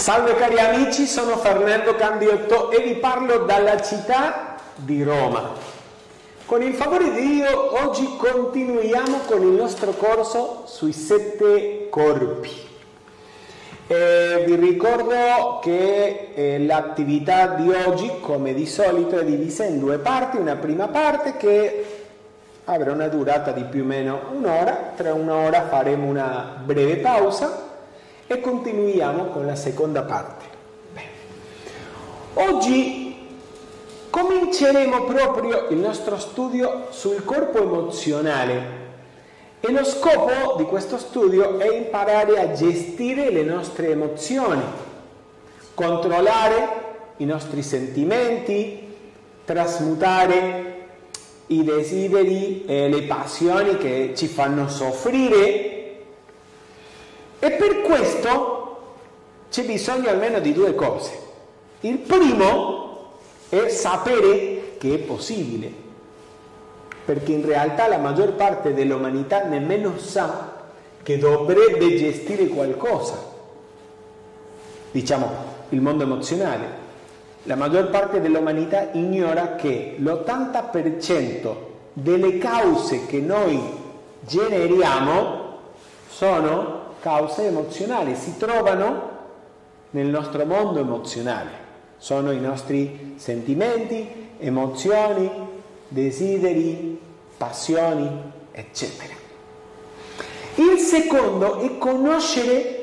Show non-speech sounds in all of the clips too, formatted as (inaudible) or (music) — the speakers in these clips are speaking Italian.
Salve cari amici, sono Fernando Candiotto e vi parlo dalla città di Roma. Con il favore di Dio oggi continuiamo con il nostro corso sui sette corpi. E vi ricordo che eh, l'attività di oggi, come di solito, è divisa in due parti. Una prima parte che avrà una durata di più o meno un'ora, tra un'ora faremo una breve pausa e continuiamo con la seconda parte. Bene. Oggi cominceremo proprio il nostro studio sul corpo emozionale e lo scopo di questo studio è imparare a gestire le nostre emozioni, controllare i nostri sentimenti, trasmutare i desideri e le passioni che ci fanno soffrire e per questo c'è bisogno almeno di due cose. Il primo è sapere che è possibile, perché in realtà la maggior parte dell'umanità nemmeno sa che dovrebbe gestire qualcosa, diciamo il mondo emozionale. La maggior parte dell'umanità ignora che l'80% delle cause che noi generiamo sono cause emozionali, si trovano nel nostro mondo emozionale, sono i nostri sentimenti, emozioni, desideri, passioni, eccetera. Il secondo è conoscere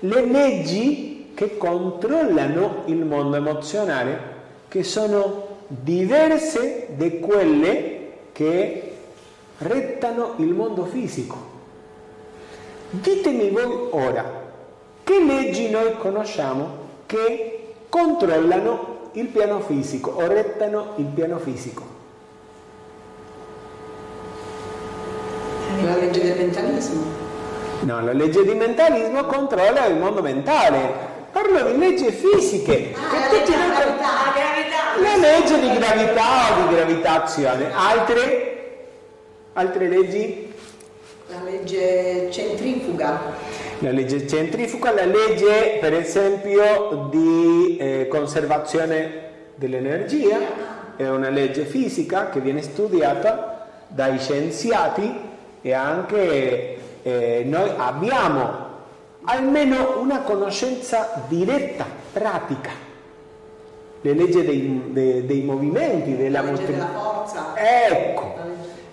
le leggi che controllano il mondo emozionale, che sono diverse da quelle che rettano il mondo fisico. Ditemi voi ora, che leggi noi conosciamo che controllano il piano fisico o rettano il piano fisico? La legge del mentalismo. No, la legge di mentalismo controlla il mondo mentale. Parlo di leggi fisiche. Ah, la legge della gravità. La legge di gravità o di gravitazione. Altre? Altre leggi? La legge centrifuga. La legge centrifuga, la legge per esempio di eh, conservazione dell'energia, è una legge fisica che viene studiata dai scienziati e anche eh, noi abbiamo almeno una conoscenza diretta, pratica. Le leggi dei, dei, dei movimenti, della La legge della forza. Ecco,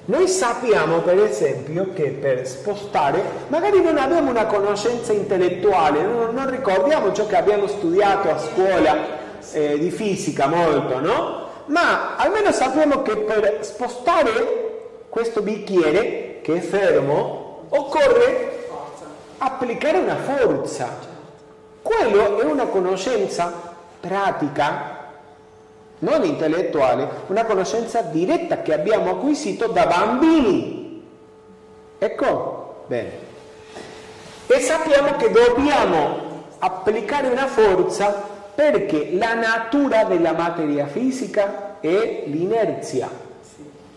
noi sappiamo per esempio che per spostare, magari non abbiamo una conoscenza intellettuale, non, non ricordiamo ciò che abbiamo studiato a scuola eh, di fisica molto, no? Ma almeno sappiamo che per spostare questo bicchiere che è fermo occorre applicare una forza. Quello è una conoscenza pratica, non intellettuale, una conoscenza diretta che abbiamo acquisito da bambini. Ecco, bene. E sappiamo che dobbiamo applicare una forza perché la natura della materia fisica è l'inerzia.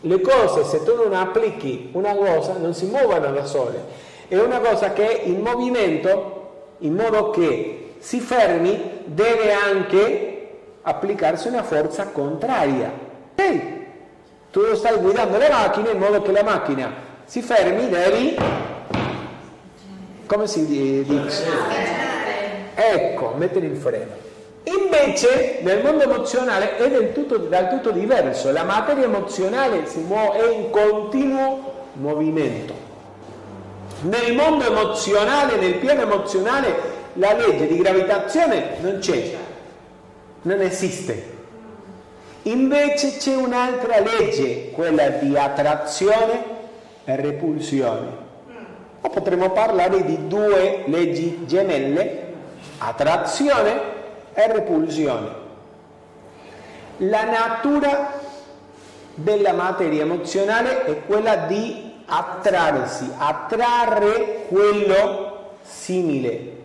Le cose, se tu non applichi una cosa, non si muovono da sole. È una cosa che è in movimento, in modo che si fermi, deve anche applicarsi una forza contraria. Ehi, tu stai guidando le macchine in modo che la macchina si fermi, devi... Come si di- dice? Ecco, mettere il freno. Invece nel mondo emozionale è del tutto, del tutto diverso, la materia emozionale si muove, è in continuo movimento. Nel mondo emozionale, nel piano emozionale, la legge di gravitazione non c'è, non esiste. Invece c'è un'altra legge, quella di attrazione e repulsione. O potremmo parlare di due leggi gemelle, attrazione e repulsione. La natura della materia emozionale è quella di attrarsi, attrarre quello simile.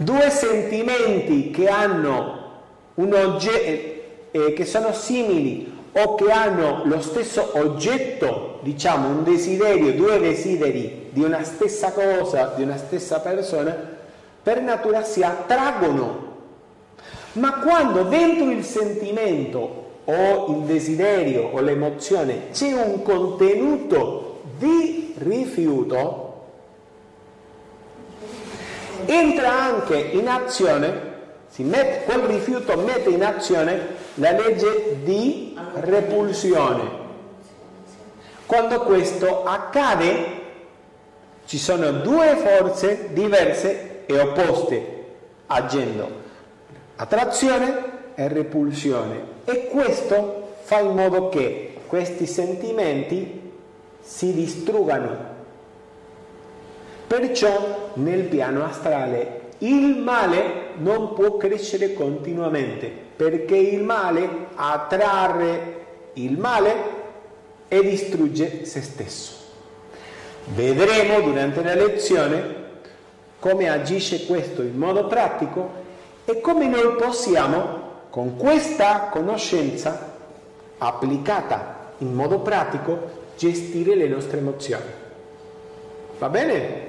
Due sentimenti che hanno un oggetto, eh, che sono simili o che hanno lo stesso oggetto, diciamo un desiderio, due desideri di una stessa cosa, di una stessa persona, per natura si attraggono. Ma quando dentro il sentimento o il desiderio o l'emozione c'è un contenuto di rifiuto, entra anche in azione, mette, quel rifiuto mette in azione la legge di repulsione. Quando questo accade ci sono due forze diverse e opposte agendo, attrazione e repulsione. E questo fa in modo che questi sentimenti si distruggano Perciò nel piano astrale il male non può crescere continuamente perché il male attrae il male e distrugge se stesso. Vedremo durante la lezione come agisce questo in modo pratico e come noi possiamo con questa conoscenza applicata in modo pratico gestire le nostre emozioni. Va bene?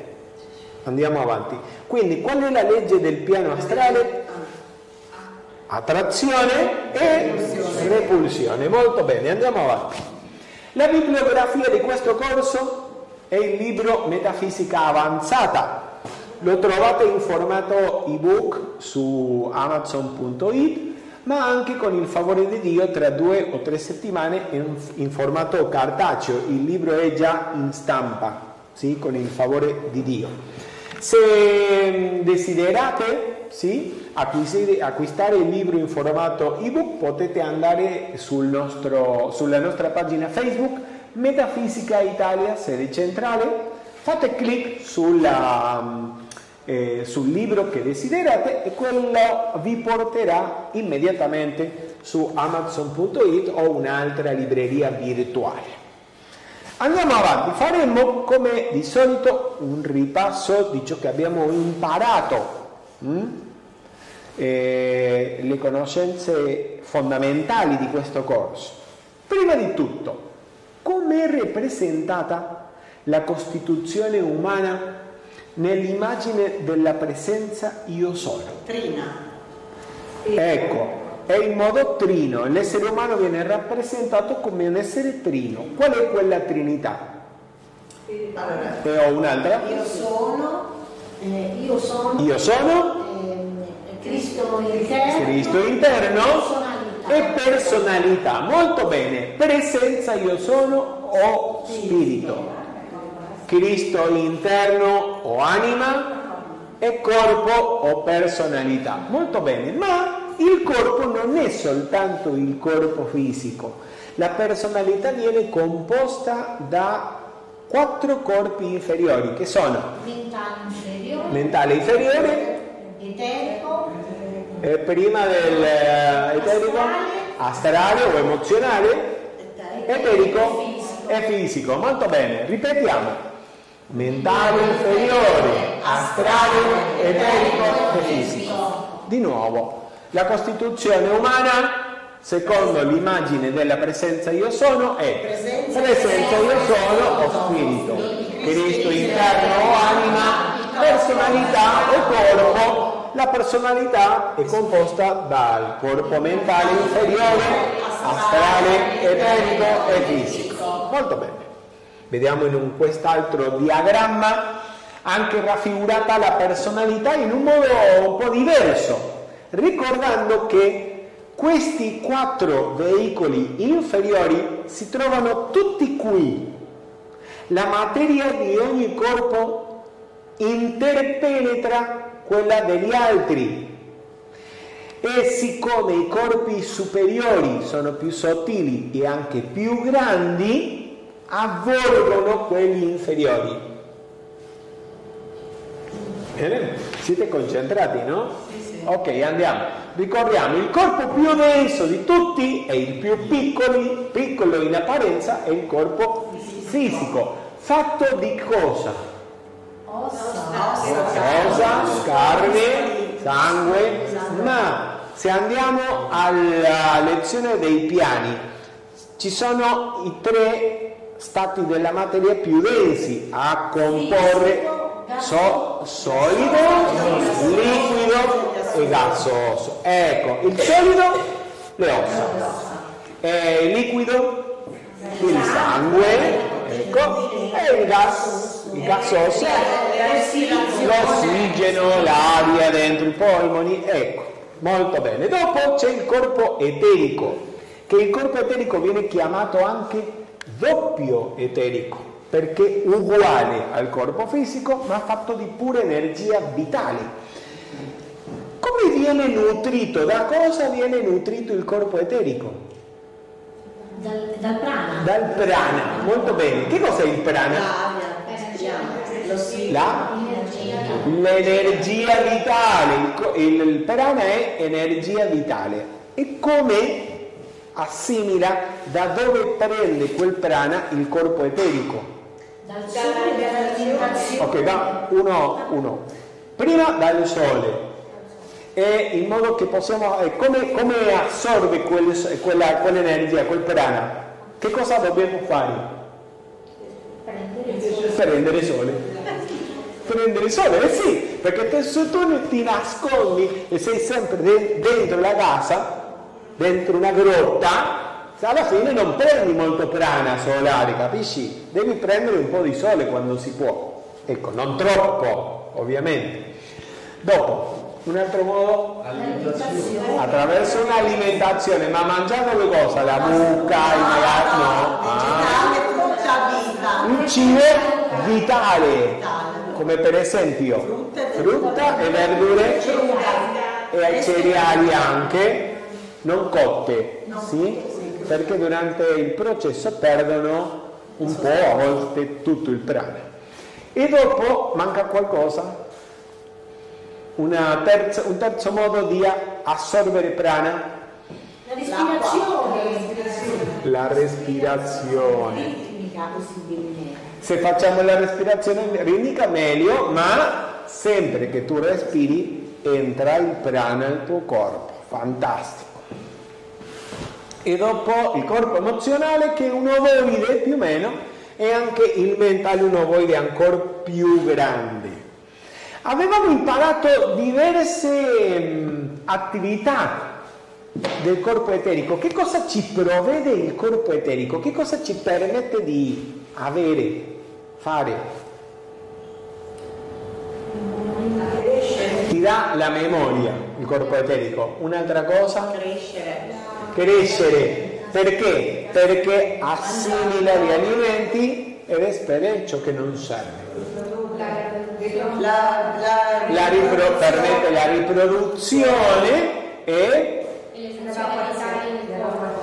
Andiamo avanti. Quindi qual è la legge del piano astrale? Attrazione e repulsione. Molto bene, andiamo avanti. La bibliografia di questo corso è il libro Metafisica Avanzata. Lo trovate in formato ebook su amazon.it, ma anche con il favore di Dio tra due o tre settimane in, in formato cartaceo. Il libro è già in stampa, sì, con il favore di Dio. Se mm, desiderate sì, acquistare il libro in formato ebook potete andare sul nostro, sulla nostra pagina Facebook Metafisica Italia, sede centrale, fate clic sulla, mm, eh, sul libro che desiderate e quello vi porterà immediatamente su amazon.it o un'altra libreria virtuale. Andiamo avanti, faremo come di solito un ripasso di ciò che abbiamo imparato, hm? eh, le conoscenze fondamentali di questo corso. Prima di tutto, come è rappresentata la costituzione umana nell'immagine della presenza io sono? Trina. Ecco, è in modo trino, l'essere umano viene rappresentato come un essere trino. Qual è quella trinità? Allora, e ho un'altra? Io sono, eh, io sono, io sono eh, Cristo interno, Cristo interno personalità. e personalità. Molto bene, presenza io sono o spirito. Cristo interno o anima e corpo o personalità. Molto bene, ma il corpo non è soltanto il corpo fisico, la personalità viene composta da quattro corpi inferiori che sono mentale inferiore, mentale inferiore eterico, eh, prima del eh, eterico, astrale o emozionale, eterico e fisico. Molto bene, ripetiamo. Mentale inferiore, astrale, eterico e fisico. Di nuovo, la Costituzione umana, secondo l'immagine della presenza io sono, è presenza io sono o spirito, Cristo interno o anima, personalità o corpo. La personalità è composta dal corpo mentale inferiore, astrale, eterico e fisico. Molto bene. Vediamo in quest'altro diagramma anche raffigurata la personalità in un modo un po' diverso ricordando che questi quattro veicoli inferiori si trovano tutti qui. La materia di ogni corpo interpenetra quella degli altri e siccome i corpi superiori sono più sottili e anche più grandi, avvolgono quelli inferiori. Bene? Siete concentrati, no? Ok, andiamo. Ricordiamo, il corpo più denso di tutti e il più piccolo, piccolo in apparenza è il corpo fisico. Fatto di cosa? Ossa, carne, sangue, ma se andiamo alla lezione dei piani, ci sono i tre stati della materia più densi a comporre So- solido, liquido e gassoso. Ecco, il solido, le ossa. E il liquido, il sangue, ecco, e il gas, il gassoso, l'ossigeno, l'aria dentro i polmoni, ecco, molto bene. Dopo c'è il corpo eterico, che il corpo eterico viene chiamato anche doppio eterico, perché uguale al corpo fisico, ma fatto di pura energia vitale. Come viene nutrito? Da cosa viene nutrito il corpo eterico? Dal, dal prana. Dal prana, molto bene. Che cos'è il prana? La Energia. L'energia vitale, il, il- prana è energia vitale. E come assimila da dove prende quel prana il corpo eterico? Dal sole. Ok, da uno, uno. Prima dal sole. E in modo che possiamo. come, come assorbe quel- quella, quell'energia, quel prana? Che cosa dobbiamo fare? Prendere sole. Prendere sole, eh sì, perché te- se tu ti nascondi e sei sempre de- dentro la casa, dentro una grotta, alla fine non prendi molto prana solare, capisci? Devi prendere un po' di sole quando si può. Ecco, non troppo, ovviamente. Dopo, un altro modo? Attraverso un'alimentazione, ma mangiando che cosa? La mucca, il maiale? No. Ah. Viva. un cibo vitale, come per esempio Frutta e verdure e cereali anche, non cotte, sì? perché durante il processo perdono un po', a volte tutto il prana. E dopo manca qualcosa, terza- un terzo modo di assorbere prana, La respirazione. la respirazione. Se facciamo la respirazione ritmica meglio, ma sempre che tu respiri entra il prana nel tuo corpo. Fantastico. E dopo il corpo emozionale che è un ovoide più o meno e anche il mentale un ovoide ancora più grande. Avevamo imparato diverse mm, attività del corpo eterico. Che cosa ci provvede il corpo eterico? Che cosa ci permette di avere, fare? Ti dà la memoria il corpo eterico. Un'altra cosa? Crescere. Crescere. Perché? Perché assimila gli alimenti ed espelle ciò che non serve. La, la, La ripro- permette la riproduzione e E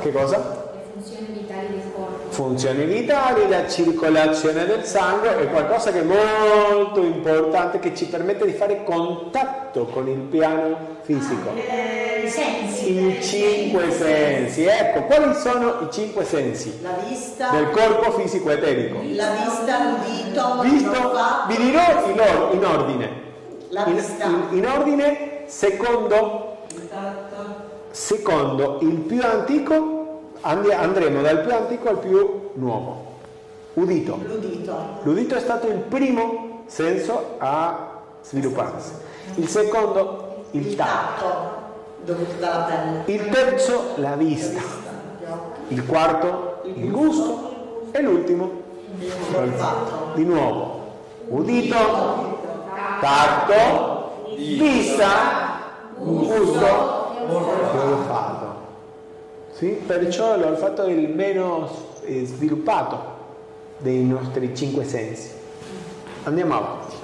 che cosa? Le funzioni vitali del corpo. Funzioni vitali, la circolazione del sangue è qualcosa che è molto importante che ci permette di fare contatto con il piano fisico. I sensi. I cinque sensi, ecco, quali sono i cinque sensi la vista, del corpo fisico eterico? la vista, l'udito, Visto, vi dirò in, or- in ordine. La In, vista. in- in ordine secondo, secondo il più antico, andremo dal più antico al più nuovo. Udito. l'udito, L'udito è stato il primo senso a svilupparsi. Il secondo, il il tatto. tatto dovuto dalla pelle. Il terzo, la vista. Il quarto, il gusto. E l'ultimo, L'olfatto. di nuovo, udito, tatto, vista, gusto e olfatto. Sì? Perciò l'olfatto è il meno sviluppato dei nostri cinque sensi. Andiamo avanti.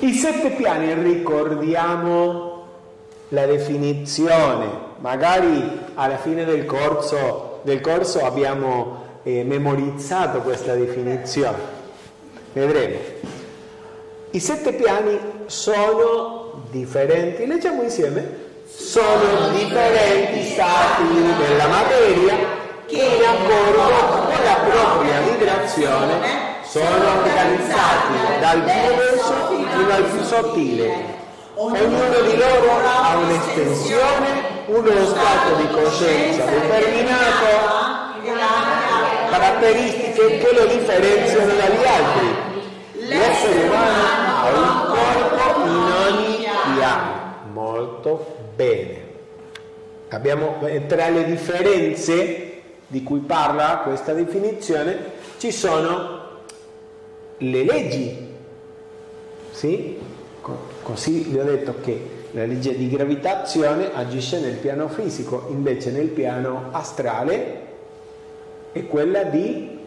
I sette piani, ricordiamo la definizione. Magari alla fine del corso, del corso abbiamo eh, memorizzato questa definizione. Vedremo. I sette piani sono differenti, leggiamo insieme, sono differenti stati della materia che in accordo con la propria vibrazione sono organizzati dal più denso fino al più sottile. Ognuno di loro ha un'estensione, uno stato di coscienza determinato, caratteristiche che lo differenziano dagli altri. L'essere umano ha un corpo in ogni piano, molto le abbiamo, eh, tra le differenze di cui parla questa definizione ci sono le leggi. Sì? Co- così vi ho detto che la legge di gravitazione agisce nel piano fisico, invece nel piano astrale è quella di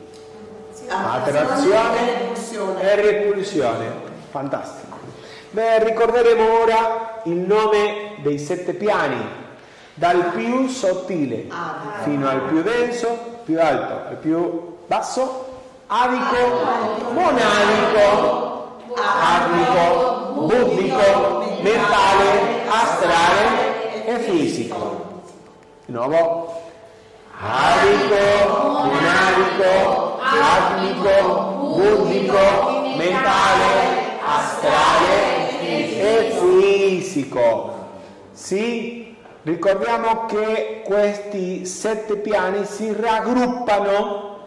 attrazione e repulsione. Fantastico. Beh, ricorderemo ora il nome dei sette piani, dal più sottile fino al più denso, più alto al più basso, adico, monadico, atmico, buddico, mentale, astrale e fisico. Di nuovo, adico, monadico, atmico, buddico, mentale, astrale e fisico. Sì, ricordiamo che questi sette piani si raggruppano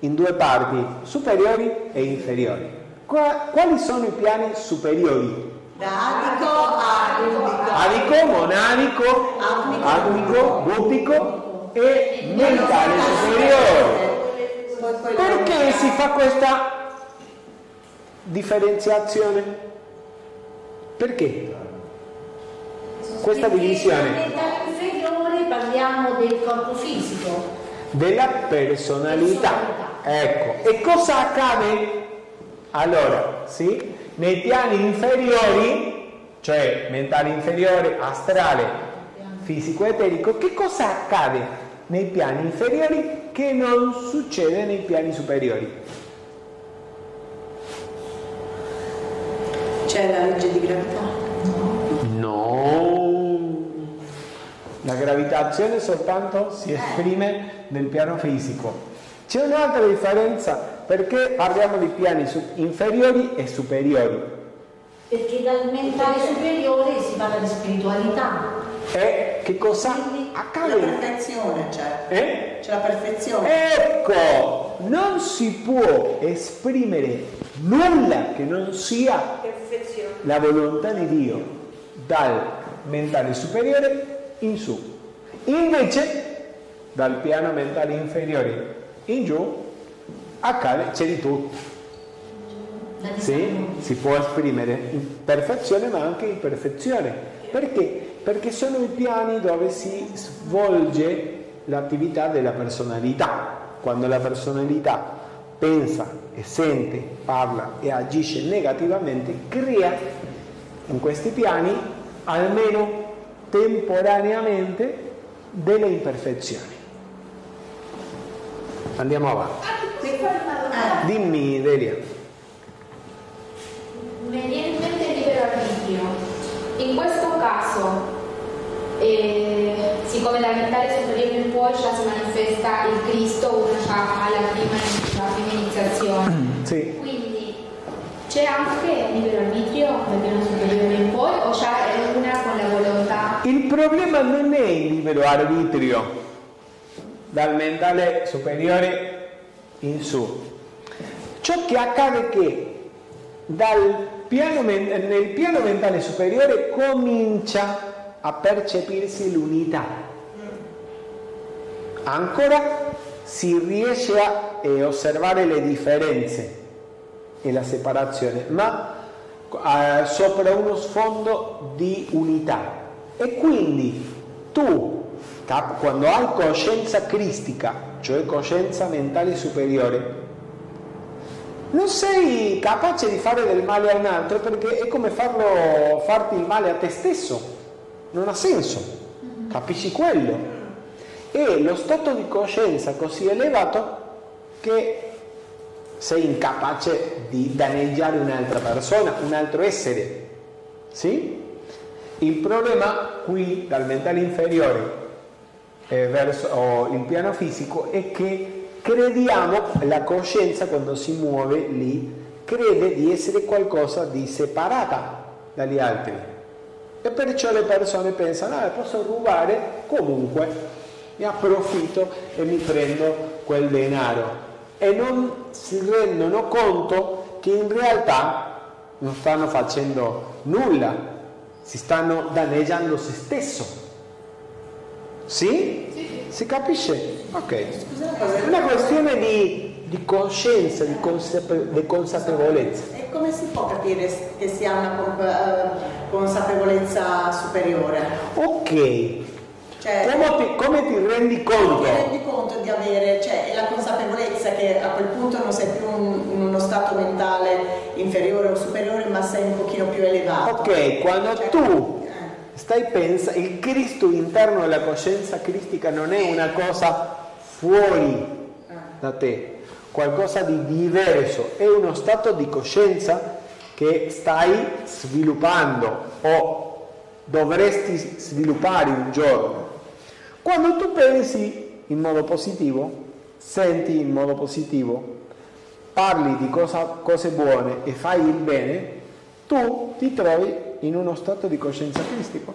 in due parti, superiori e inferiori. Qua- Quali sono i piani superiori? Da adico a budico. Adico, monadico, atmico, buddico e mentale superiore. Perché si fa questa differenziazione? Perché? Questa divisione Nell'età inferiore parliamo del corpo fisico. della personalità. Ecco, e cosa accade? Allora, sì, nei piani inferiori, cioè mentale inferiore, astrale, fisico eterico, che cosa accade nei piani inferiori che non succede nei piani superiori? C'è la legge di gravità. La gravitazione soltanto si esprime nel piano fisico. C'è un'altra differenza perché parliamo di piani inferiori e superiori. Perché dal mentale superiore si parla di spiritualità. E che cosa La accade? perfezione c'è. Eh? C'è la perfezione. Ecco, non si può esprimere nulla che non sia la volontà di Dio dal mentale superiore in su. Invece, dal piano mentale inferiore in giù, accade, c'è di tutto. Sì, si può esprimere in perfezione ma anche in perfezione. Perché? Perché sono i piani dove si svolge l'attività della personalità. Quando la personalità pensa e sente, parla e agisce negativamente, crea in questi piani, almeno temporaneamente, delle imperfezioni. Andiamo avanti. Eh, Dimmi, Delia. Mi viene in mente il libero arbitrio. In questo caso, eh, siccome dal mentale superiore in poi già si manifesta il Cristo, uno già alla prima, la prima iniziazione. Sì. Quindi c'è anche un libero arbitrio dal piano superiore in poi o già è una con la volontà? Il problema non è il libero arbitrio dal mentale superiore in su. Ciò che accade è che piano nel piano mentale superiore comincia a percepirsi l'unità. Ancora si riesce a osservare le differenze e la separazione, ma eh, sopra uno sfondo di unità. E quindi tu, quando hai coscienza cristica, cioè coscienza mentale superiore, non sei capace di fare del male a un altro perché è come farlo, farti il male a te stesso. Non ha senso. Capisci quello? E lo stato di coscienza così elevato che sei incapace di danneggiare un'altra persona, un altro essere. Sì? Il problema qui dal mentale inferiore eh, verso il piano fisico è che crediamo, la coscienza quando si muove lì, crede di essere qualcosa di separata dagli altri. E perciò le persone pensano, ah, posso rubare comunque, mi approfitto e mi prendo quel denaro. E non si rendono conto che in realtà non stanno facendo nulla, si stanno danneggiando se stesso. Sì? Si capisce? Ok. Scusa una cosa. È una questione di, di coscienza, di, consape- di consapevolezza. E come si può capire che si ha una eh, consapevolezza superiore? Ok. Cioè, Come ti, come ti rendi conto? ti rendi conto di avere, cioè, è la consapevolezza che a quel punto non sei più stato mentale inferiore o superiore, ma sei un pochino più elevato. Ok, quando Cioè, tu eh, stai pensando, il Cristo interno della coscienza cristica non è una cosa fuori da te, qualcosa di diverso, è uno stato di coscienza che stai sviluppando o dovresti sviluppare un giorno. Quando tu pensi in modo positivo, senti in modo positivo, parli di cosa- cose buone e fai il bene, tu ti trovi in uno stato di coscienza cristico.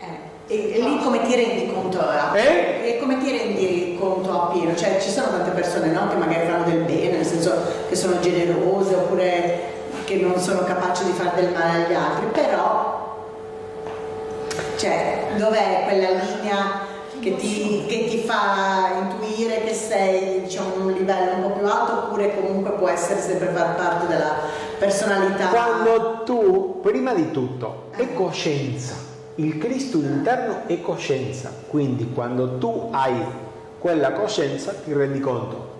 eh, E, e lì come ti rendi conto? a- Eh? E come ti rendi conto a pieno? Cioè ci sono tante persone no, che magari fanno del bene, nel senso che sono generose oppure che non sono capaci di fare del male agli altri, però cioè, dov'è quella linea che ti, che ti fa intuire che sei diciamo, in un livello un po' più alto oppure comunque può essere sempre far parte della personalità? Quando tu, prima di tutto, è coscienza, il Cristo interno è coscienza, quindi quando tu hai quella coscienza ti rendi conto,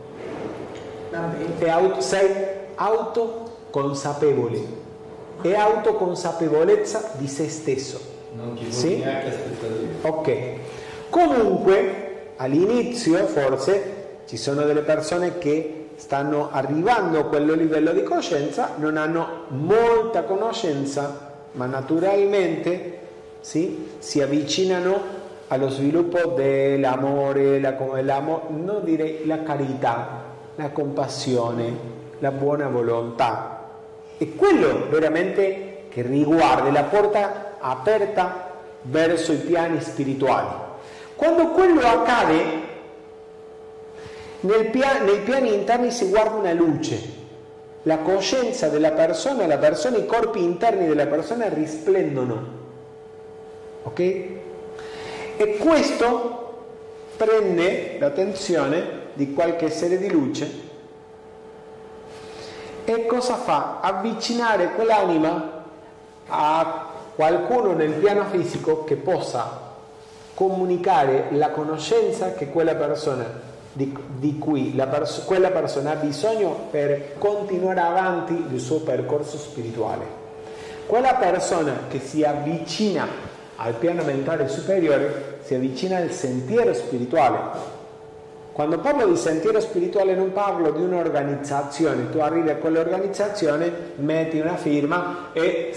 e auto- sei autoconsapevole, è autoconsapevolezza di se stesso. Non ti Sì? neanche aspettative. Ok. Comunque, all'inizio forse ci sono delle persone che stanno arrivando a quel livello di coscienza, non hanno molta conoscenza, ma naturalmente sì, si avvicinano allo sviluppo dell'amore, la, non direi la carità, la compassione, la buona volontà. E quello veramente che riguarda la porta aperta verso i piani spirituali. Quando quello accade, pia- nei piani interni si guarda una luce. La coscienza della persona, la persona, i corpi interni della persona risplendono. Ok? E questo prende l'attenzione di qualche essere di luce e cosa fa? Avvicinare quell'anima a qualcuno nel piano fisico che possa comunicare la conoscenza che quella persona di, di cui pers- quella persona ha bisogno per continuare avanti il suo percorso spirituale. Quella persona che si avvicina al piano mentale superiore si avvicina al sentiero spirituale. Quando parlo di sentiero spirituale non parlo di un'organizzazione, tu arrivi a quell'organizzazione, metti una firma e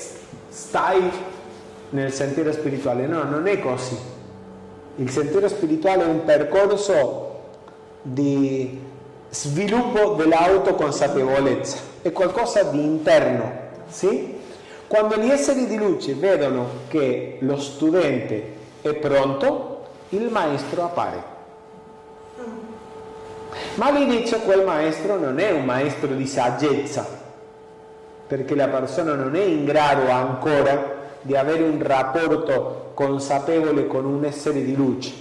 stai nel sentiero spirituale. No, non è così. Il sentiero spirituale è un percorso di sviluppo dell'autoconsapevolezza, è qualcosa di interno, sì? Quando gli esseri di luce vedono che lo studente è pronto, il maestro appare. Ma all'inizio quel maestro non è un maestro di saggezza, perché la persona non è in grado ancora di avere un rapporto consapevole con un essere di luce.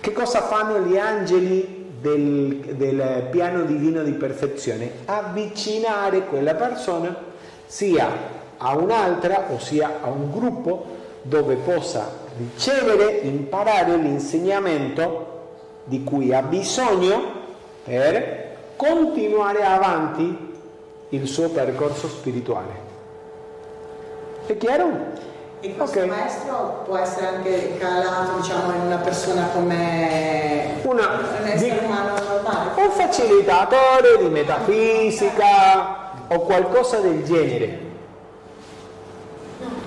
Che cosa fanno gli angeli del, del piano divino di perfezione? Avvicinare quella persona sia a un'altra, ossia a un gruppo dove possa ricevere, imparare l'insegnamento di cui ha bisogno per continuare avanti il suo percorso spirituale. È chiaro? E questo Ok. maestro può essere anche calato diciamo, in una persona come Una- un essere di- umano normale. Un facilitatore di metafisica o qualcosa del genere.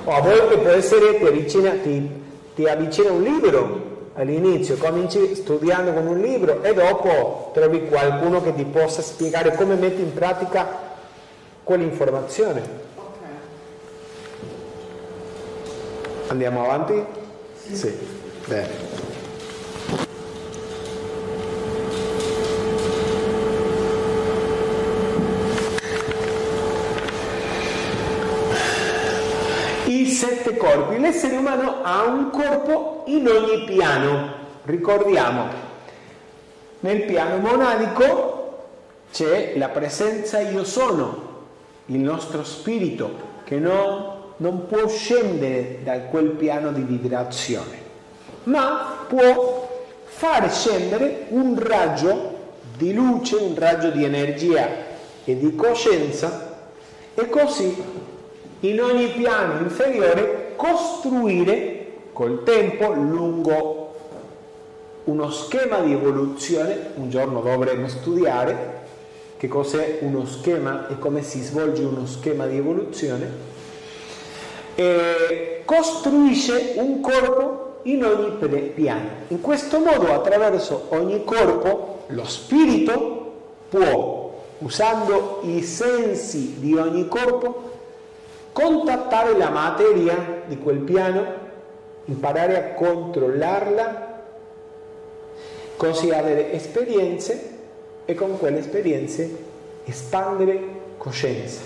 O a volte può essere ti avvicina, ti, ti avvicina un libro all'inizio, cominci studiando con un libro e dopo trovi qualcuno che ti possa spiegare come metti in pratica quell'informazione. Ok. Andiamo avanti? Sì. Bene. I sette corpi. L'essere umano ha un corpo in ogni piano. Ricordiamo, nel piano monadico c'è la presenza io sono, il nostro spirito che non, non può scendere da quel piano di vibrazione, ma può fare scendere un raggio di luce, un raggio di energia e di coscienza e così in ogni piano inferiore costruire col tempo lungo uno schema di evoluzione, un giorno dovremo studiare che cos'è uno schema e come si svolge uno schema di evoluzione, e costruisce un corpo in ogni piano. In questo modo, attraverso ogni corpo, lo spirito può, usando i sensi di ogni corpo, contattare la materia di quel piano, imparare a controllarla, avere esperienze e con quelle esperienze espandere coscienza,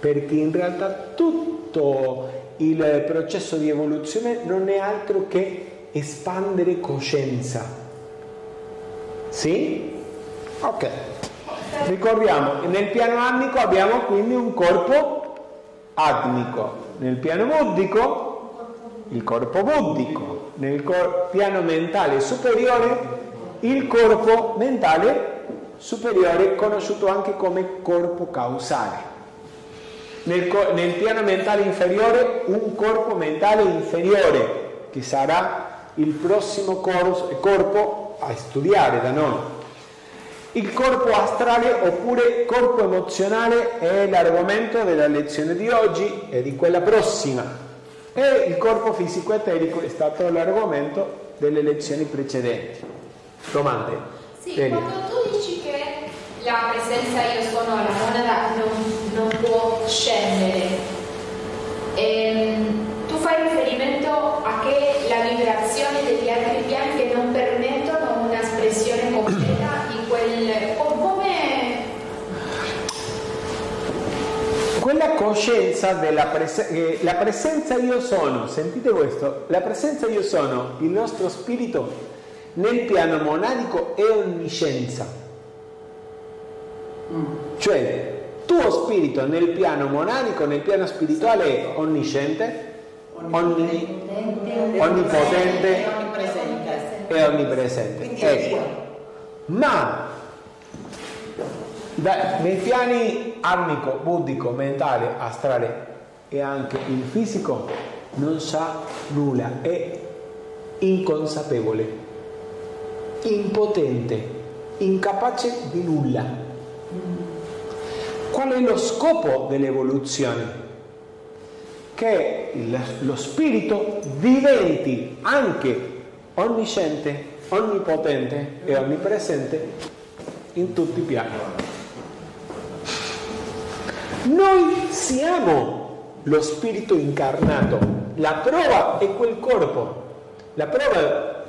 perché in realtà tutto il processo di evoluzione non è altro che espandere coscienza. Sì? Ok. Ricordiamo, nel piano annico abbiamo quindi un corpo atmico, nel piano buddhico il corpo buddhico, nel cor- piano mentale superiore il corpo mentale superiore conosciuto anche come corpo causale. Nel, nel piano mentale inferiore un corpo mentale inferiore che sarà il prossimo corpo a studiare da noi. Il corpo astrale oppure corpo emozionale è l'argomento della lezione di oggi e di quella prossima. E il corpo fisico eterico è stato l'argomento delle lezioni precedenti. Domande? Sì, Vieni. quando tu dici la presenza io sono alla monada non, non può scendere, ehm, tu fai riferimento a che la vibrazione degli altri piani che non permettono un'espressione completa quel... come... Quella coscienza della presenza, eh, la presenza io sono, sentite questo, la presenza io sono, il nostro spirito nel piano monadico è onniscienza. Cioè, tuo spirito nel piano monadico, nel piano spirituale è onnisciente, onni, onnipotente. E onnipresente. Ecco. Ma da, nei piani armico, buddhico, mentale, astrale e anche il fisico non sa nulla, è inconsapevole, impotente, incapace di nulla. Qual è lo scopo dell'evoluzione? Che lo spirito diventi anche onnisciente, onnipotente e onnipresente in tutti i piani. Noi siamo lo spirito incarnato, la prova è quel corpo. La prova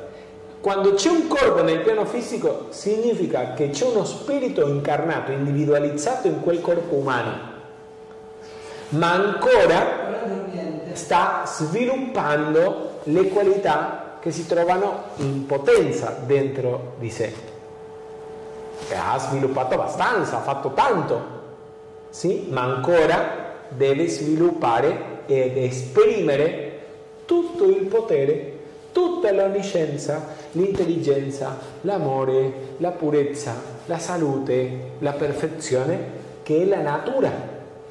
quando c'è un corpo nel piano fisico significa che c'è uno spirito incarnato, individualizzato in quel corpo umano, ma ancora sta sviluppando le qualità che si trovano in potenza dentro di sé. E ha sviluppato abbastanza, ha fatto tanto, sì? ma ancora deve sviluppare ed esprimere tutto il potere, tutta l'onniscienza, l'intelligenza, l'amore, la purezza, la salute, la perfezione, che è la natura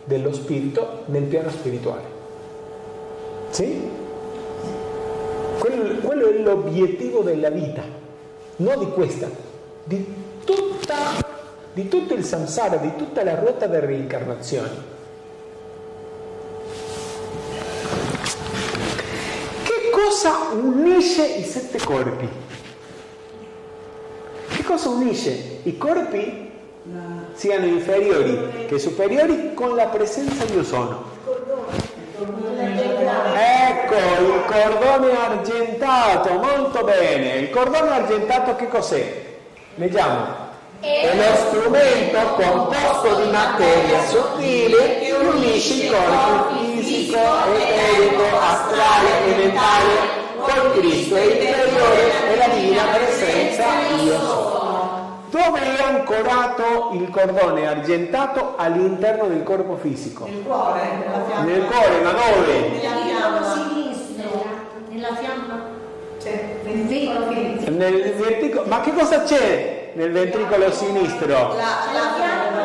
dello spirito nel piano spirituale. Sì? Quello, quello è l'obiettivo della vita, non di questa, di tutta di tutto il samsara, di tutta la ruota delle reincarnazioni. Che cosa unisce i sette corpi? Che cosa unisce i corpi siano inferiori che superiori con la presenza di io sono? Ecco il cordone argentato, molto bene. Il cordone argentato che cos'è? Leggiamo. È lo strumento composto di materia sottile che unisce il corpo fisico, eterico, astrale e mentale con Cristo è interiore e la divina presenza io sono. Dove è ancorato il cordone argentato all'interno del corpo fisico? Nel cuore, nella fiamma. Nel cuore, ma dove? Nella fiamma. sinistro, nella fiamma. Sì. Ventricolo sinistro. Nel ventricolo, ma che cosa c'è nel ventricolo sinistro?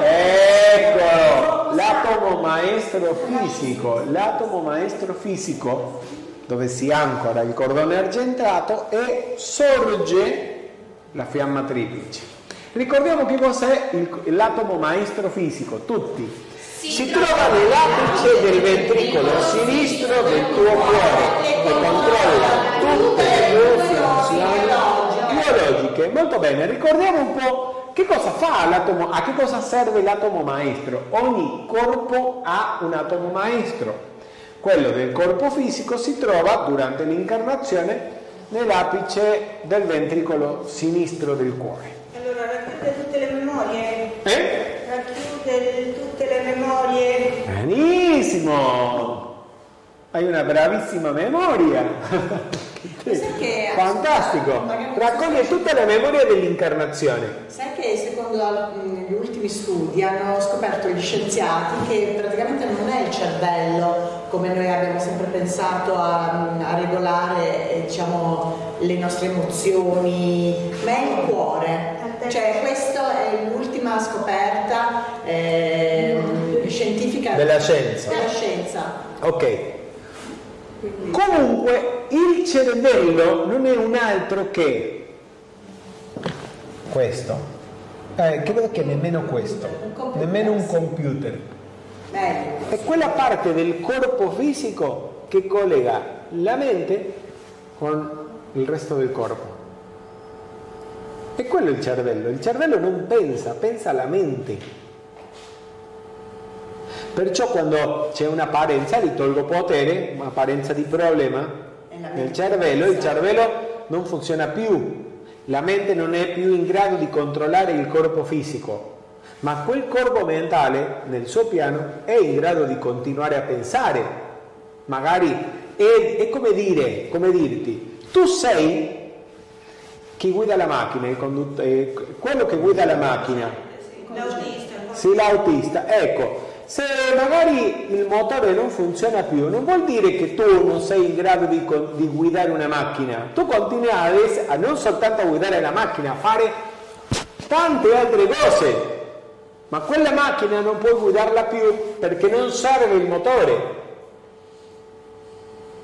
Eccolo, l'atomo maestro fisico, l'atomo maestro fisico dove si ancora il cordone argentato e sorge la fiamma triplice. Ricordiamo che cos'è l'atomo maestro fisico, tutti. Si trova nell'apice del ventricolo sinistro del tuo cuore e controlla tutte le tue funzioni biologiche. Molto bene, ricordiamo un po' che cosa fa l'atomo, a che cosa serve l'atomo maestro. Ogni corpo ha un atomo maestro. Quello del corpo fisico si trova durante l'incarnazione nell'apice del ventricolo sinistro del cuore. Allora racchiude tutte le memorie, Eh? racchiude tutte le memorie. Benissimo! Hai una bravissima memoria. (laughs) Sai che- Fantastico! Raccoglie tutte le memorie dell'incarnazione. Sai che secondo mm, gli ultimi studi hanno scoperto gli scienziati che praticamente non è il cervello come noi abbiamo sempre pensato a, a regolare eh, diciamo, le nostre emozioni, ma è il cuore. Cioè questa è l'ultima scoperta ehm, scientifica Della scienza. della scienza. Ok. Quindi- Comunque il cervello non è un altro che questo. Eh, credo che nemmeno questo, Un nemmeno un computer. Meglio. È quella parte del corpo fisico che collega la mente con il resto del corpo. E quello è il cervello. Il cervello non pensa, pensa alla mente. Perciò quando c'è un'apparenza, gli tolgo potere, un'apparenza di problema nel cervello, il pensa. cervello non funziona più. La mente non è più in grado di controllare il corpo fisico, ma quel corpo mentale nel suo piano è in grado di continuare a pensare. Magari è, è come dire, come dirti, tu sei chi guida la macchina, condut- eh, quello che guida la macchina, L'autista. sì, l'autista, ecco, se magari il motore non funziona più, non vuol dire che tu non sei in grado di, di guidare una macchina, tu continui a, a non soltanto a guidare la macchina, a fare tante altre cose, ma quella macchina non puoi guidarla più perché non serve il motore.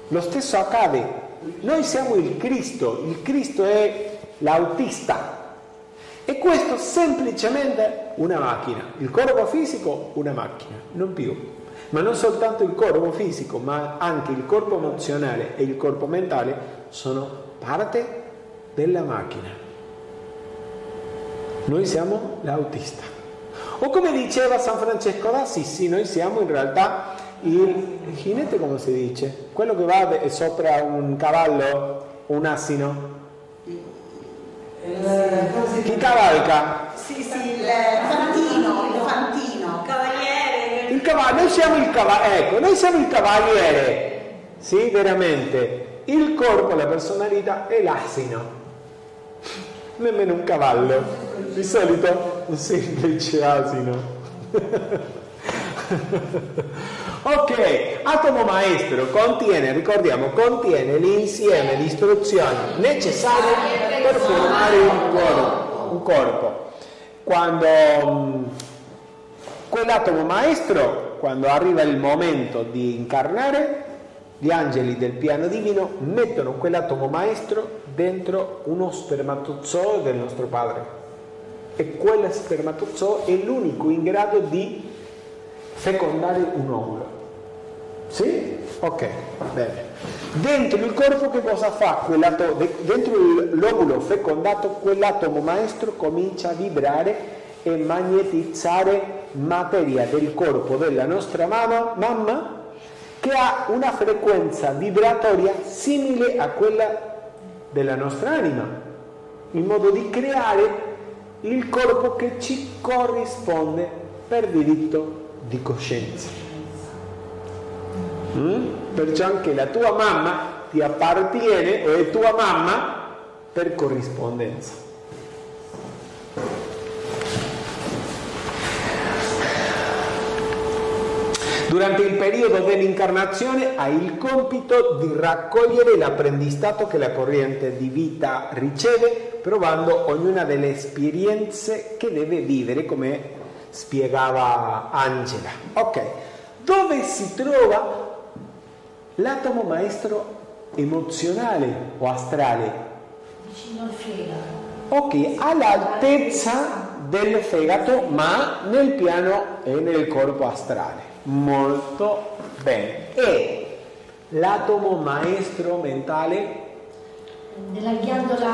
Lo stesso accade, noi siamo il Cristo, il Cristo è l'autista e questo semplicemente una macchina, il corpo fisico una macchina, non più. Ma non soltanto il corpo fisico, ma anche il corpo emozionale e il corpo mentale sono parte della macchina. Noi siamo l'autista. O come diceva San Francesco d'Assisi, noi siamo in realtà il jinete, come si dice? Quello che va sopra un cavallo, un asino. Chi cavalca? Sì, sì, il fantino, il fantino. Cavaliere. Il cavallo, noi siamo il cavallo, ecco, noi siamo il cavaliere. Sì, veramente. Il corpo, la personalità è l'asino. Nemmeno un cavallo. Di solito un semplice asino. (laughs) ok, atomo maestro contiene, ricordiamo, contiene l'insieme di istruzioni necessarie per formare un corpo. Un corpo. Quando mm, quell'atomo maestro, quando arriva il momento di incarnare, gli angeli del piano divino mettono quell'atomo maestro dentro uno spermatozoo del nostro padre. E quel spermatozoo è l'unico in grado di fecondare un ovulo. Sì? Ok, bene. Dentro il corpo che cosa fa? Dentro il- l'ovulo fecondato, quell'atomo maestro comincia a vibrare e magnetizzare materia del corpo della nostra mamma, mamma che ha una frequenza vibratoria simile a quella della nostra anima, in modo di creare il corpo che ci corrisponde per diritto di coscienza. Mm? Perciò anche la tua mamma ti appartiene o è tua mamma per corrispondenza. Durante il periodo dell'incarnazione hai il compito di raccogliere l'apprendistato che la corrente di vita riceve, provando ognuna delle esperienze che deve vivere, come spiegava Angela. Ok, dove si trova l'atomo maestro emozionale o astrale? Vicino al fegato. Ok, all'altezza del fegato, ma nel piano e nel corpo astrale. Molto bene. E l'atomo maestro mentale Nella ghiandola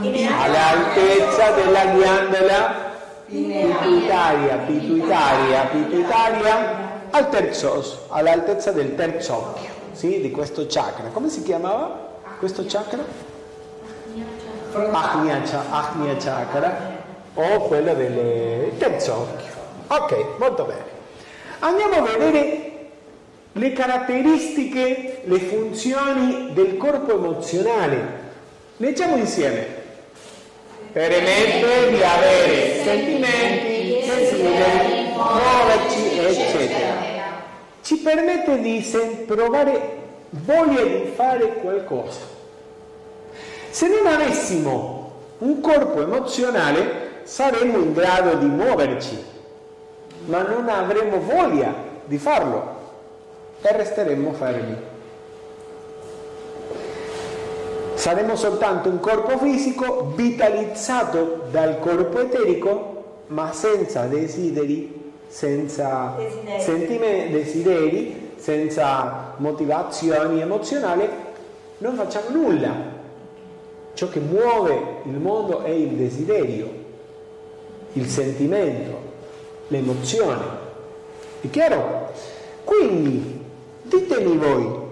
all'altezza della ghiandola pituitaria, pituitaria, pituitaria al terzo all'altezza del terzo occhio, sì, di questo chakra. Come si chiamava questo chakra? Agnya, Agnya chakra o quello del terzo occhio. Ok, molto bene. Andiamo a vedere le caratteristiche, le funzioni del corpo emozionale. Leggiamo insieme. Permette di avere sentimenti, desideri, muoverci, eccetera. Ci permette di provare voglia di fare qualcosa. Se non avessimo un corpo emozionale saremmo in grado di muoverci, ma non avremo voglia di farlo e resteremmo fermi. Saremo soltanto un corpo fisico vitalizzato dal corpo eterico, ma senza desideri, senza Desideri. sentime- desideri, senza motivazioni emozionali, non facciamo nulla. Ciò che muove il mondo è il desiderio, il sentimento, l'emozione. È chiaro? Quindi ditemi voi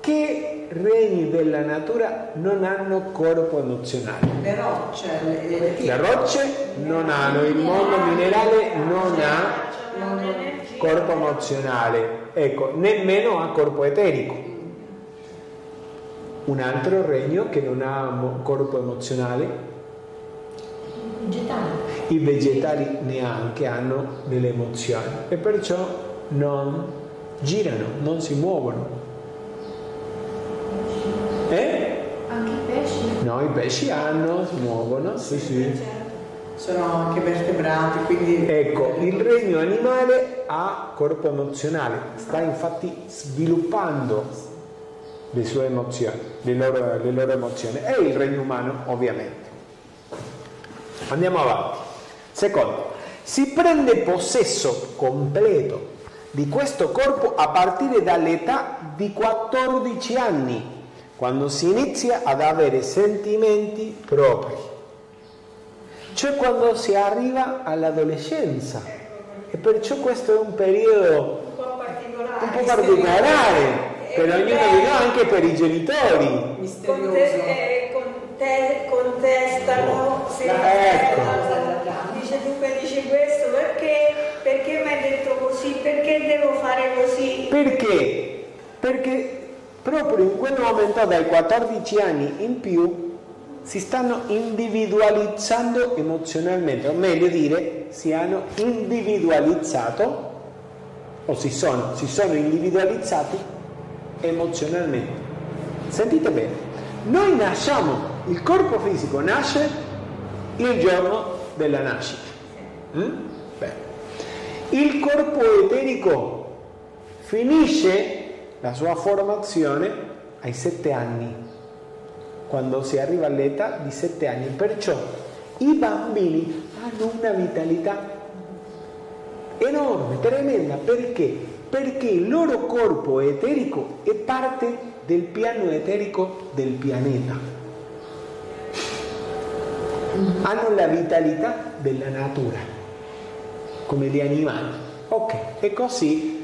che regni della natura non hanno corpo emozionale. Le rocce, le, le, Le rocce non hanno, il mondo minerale non ha Non energia. corpo emozionale, ecco, nemmeno ha corpo eterico. Un altro regno che non ha corpo emozionale, vegetale. i vegetali neanche hanno delle emozioni e perciò non girano, non si muovono. Eh? Anche i pesci. No, i pesci hanno, si muovono, sì sì. sono anche vertebrati, quindi Ecco, il regno animale ha corpo emozionale, sta infatti sviluppando le sue emozioni, le loro, le loro emozioni, e il regno umano ovviamente. Andiamo avanti. Secondo, si prende possesso completo di questo corpo a partire dall'età di 14 anni, quando si inizia ad avere sentimenti propri cioè quando si arriva all'adolescenza e perciò questo è un periodo un po' particolare. un po' particolare per ognuno di noi, anche per i genitori. Conte- misterioso. eh, conte- contestano se Ecco. dice tu che dici questo perché perché mi hai detto così perché devo fare così Perché? Perché proprio in quel momento dai 14 anni in più si stanno individualizzando emozionalmente, o meglio dire, si hanno individualizzato o si sono, si sono individualizzati emozionalmente. Sentite bene, noi nasciamo, il corpo fisico nasce il giorno della nascita. Mm? Il corpo eterico finisce la sua formazione ai sette anni, quando si arriva all'età di sette anni. Perciò i bambini hanno una vitalità enorme, tremenda. Perché? Perché il loro corpo eterico è parte del piano eterico del pianeta. Hanno la vitalità della natura, come gli animali. Ok, e così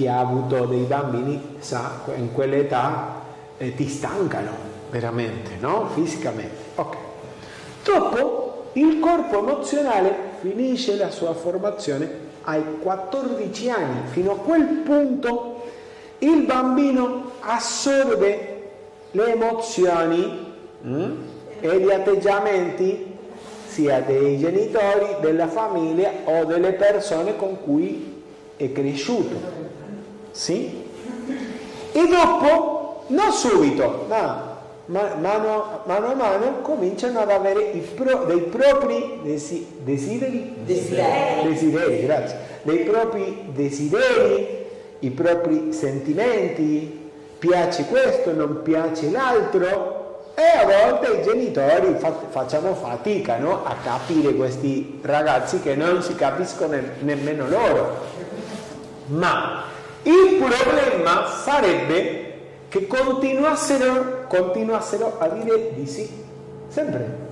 chi ha avuto dei bambini sa, in quell'età eh, ti stancano veramente, no? Fisicamente. Ok. Dopo il corpo emozionale finisce la sua formazione ai 14 anni. Fino a quel punto il bambino assorbe le emozioni mm, e gli atteggiamenti sia dei genitori, della famiglia o delle persone con cui è cresciuto. Sì? E dopo, non subito, ma mano, mano a mano cominciano ad avere pro, dei propri desi, desideri, Desideri. desideri, grazie, dei propri desideri, i propri sentimenti, piace questo, non piace l'altro, e a volte i genitori fa- facciamo fatica no? a capire questi ragazzi che non si capiscono ne- nemmeno loro. Ma il problema sarebbe che continuassero, continuassero a dire di sì, sempre.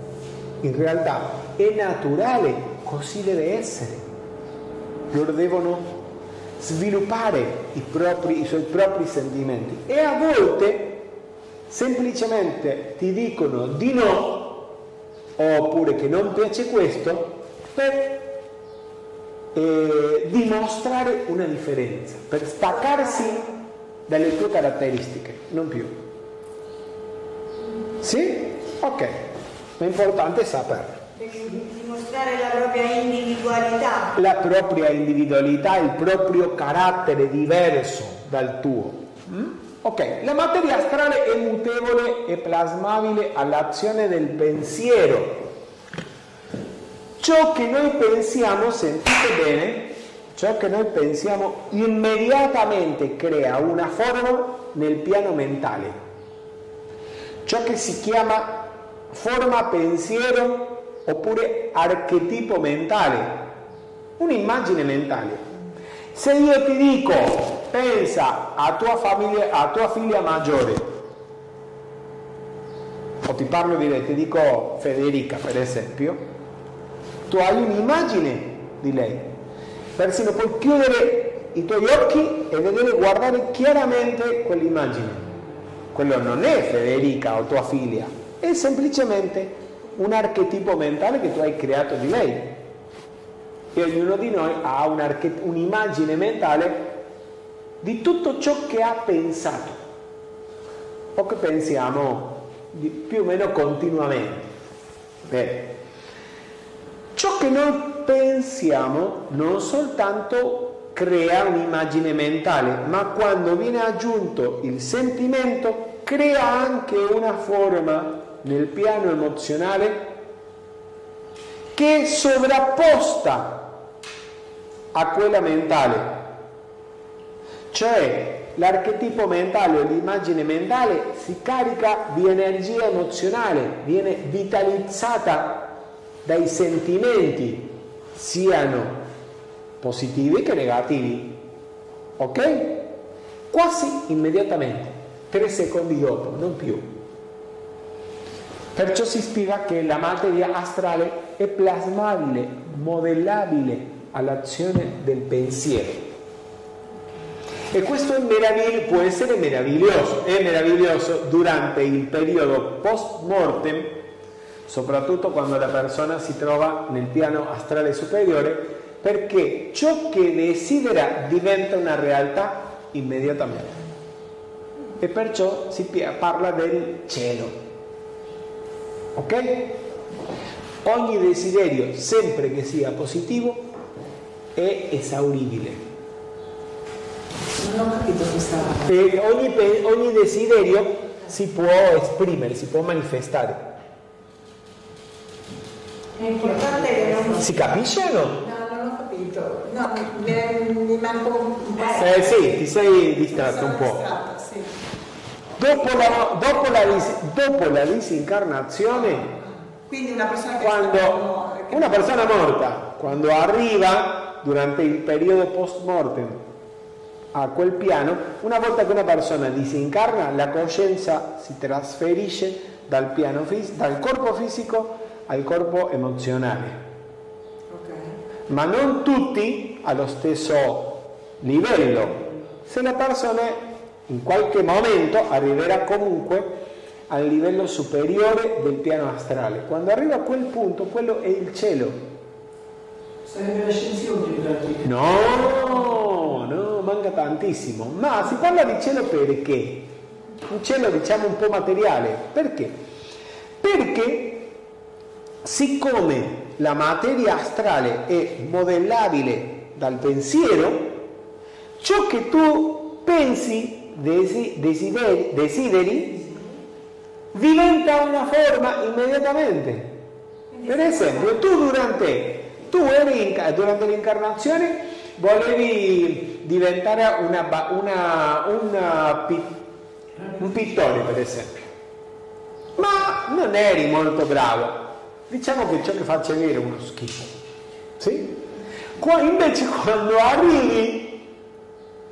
In realtà è naturale, così deve essere. Loro devono sviluppare i, propri, i suoi propri sentimenti e a volte semplicemente ti dicono di no oppure che non piace questo per eh, dimostrare una differenza, per staccarsi dalle tue caratteristiche, non più. Sì? Ok, l'importante è saperlo. Dimostrare la propria individualità. La propria individualità, il proprio carattere diverso dal tuo. Mm? Ok, la materia astrale è mutevole e plasmabile all'azione del pensiero. Ciò che noi pensiamo, sentite bene, ciò che noi pensiamo immediatamente crea una forma nel piano mentale. Ciò che si chiama forma pensiero oppure archetipo mentale, un'immagine mentale. Se io ti dico pensa a tua, famiglia, a tua figlia maggiore, o ti parlo di ti dico Federica per esempio, tu hai un'immagine di lei, persino puoi chiudere i tuoi occhi e vedere, guardare chiaramente quell'immagine. Quello non è Federica o tua figlia, è semplicemente un archetipo mentale che tu hai creato di lei. E ognuno di noi ha un'immagine mentale di tutto ciò che ha pensato o che pensiamo più o meno continuamente. Bene. Ciò che noi pensiamo non soltanto crea un'immagine mentale, ma quando viene aggiunto il sentimento crea anche una forma nel piano emozionale che è sovrapposta a quella mentale. Cioè l'archetipo mentale o l'immagine mentale si carica di energia emozionale, viene vitalizzata dai sentimenti, siano positivi che negativi. Ok? Quasi immediatamente, tre secondi dopo, non più. Perciò si spiega che la materia astrale è plasmabile, modellabile all'azione del pensiero. E questo può essere meraviglioso, è meraviglioso durante il periodo post mortem, soprattutto quando la persona si trova nel piano astrale superiore, perché ciò che desidera diventa una realtà immediatamente. E perciò si parla del cielo. Ok? Ogni desiderio, sempre che sia positivo, è esauribile. Non ho capito questa E ogni, ogni desiderio si può esprimere, si può manifestare. È importante che non Si capisce o no? No, non ho capito. No, mi, mi manco un po'. Eh sì, ti sei distratto un po'. distratta, sì. Dopo la, dopo la dopo la disincarnazione, Quindi una persona che quando che- una persona morta, quando arriva durante il periodo post mortem a quel piano, una volta che una persona disincarna, la coscienza si trasferisce dal, piano fis- dal corpo fisico al corpo emozionale. Ma non tutti allo stesso livello. Se la persona in qualche momento arriverà comunque al livello superiore del piano astrale. Quando arriva a quel punto, quello è il cielo. Sarebbe l'ascensione praticamente. No, no, manca tantissimo. Ma si parla di cielo perché? Un cielo diciamo un po' materiale. Perché? Perché siccome la materia astrale è modellabile dal pensiero, ciò che tu pensi, desideri, desideri diventa una forma immediatamente. Per esempio, tu durante, tu eri durante l'incarnazione volevi diventare una, una, una, un pittore, per esempio, ma non eri molto bravo. Diciamo che ciò che facevi era uno schifo. Sì? Qua invece (laughs) quando arrivi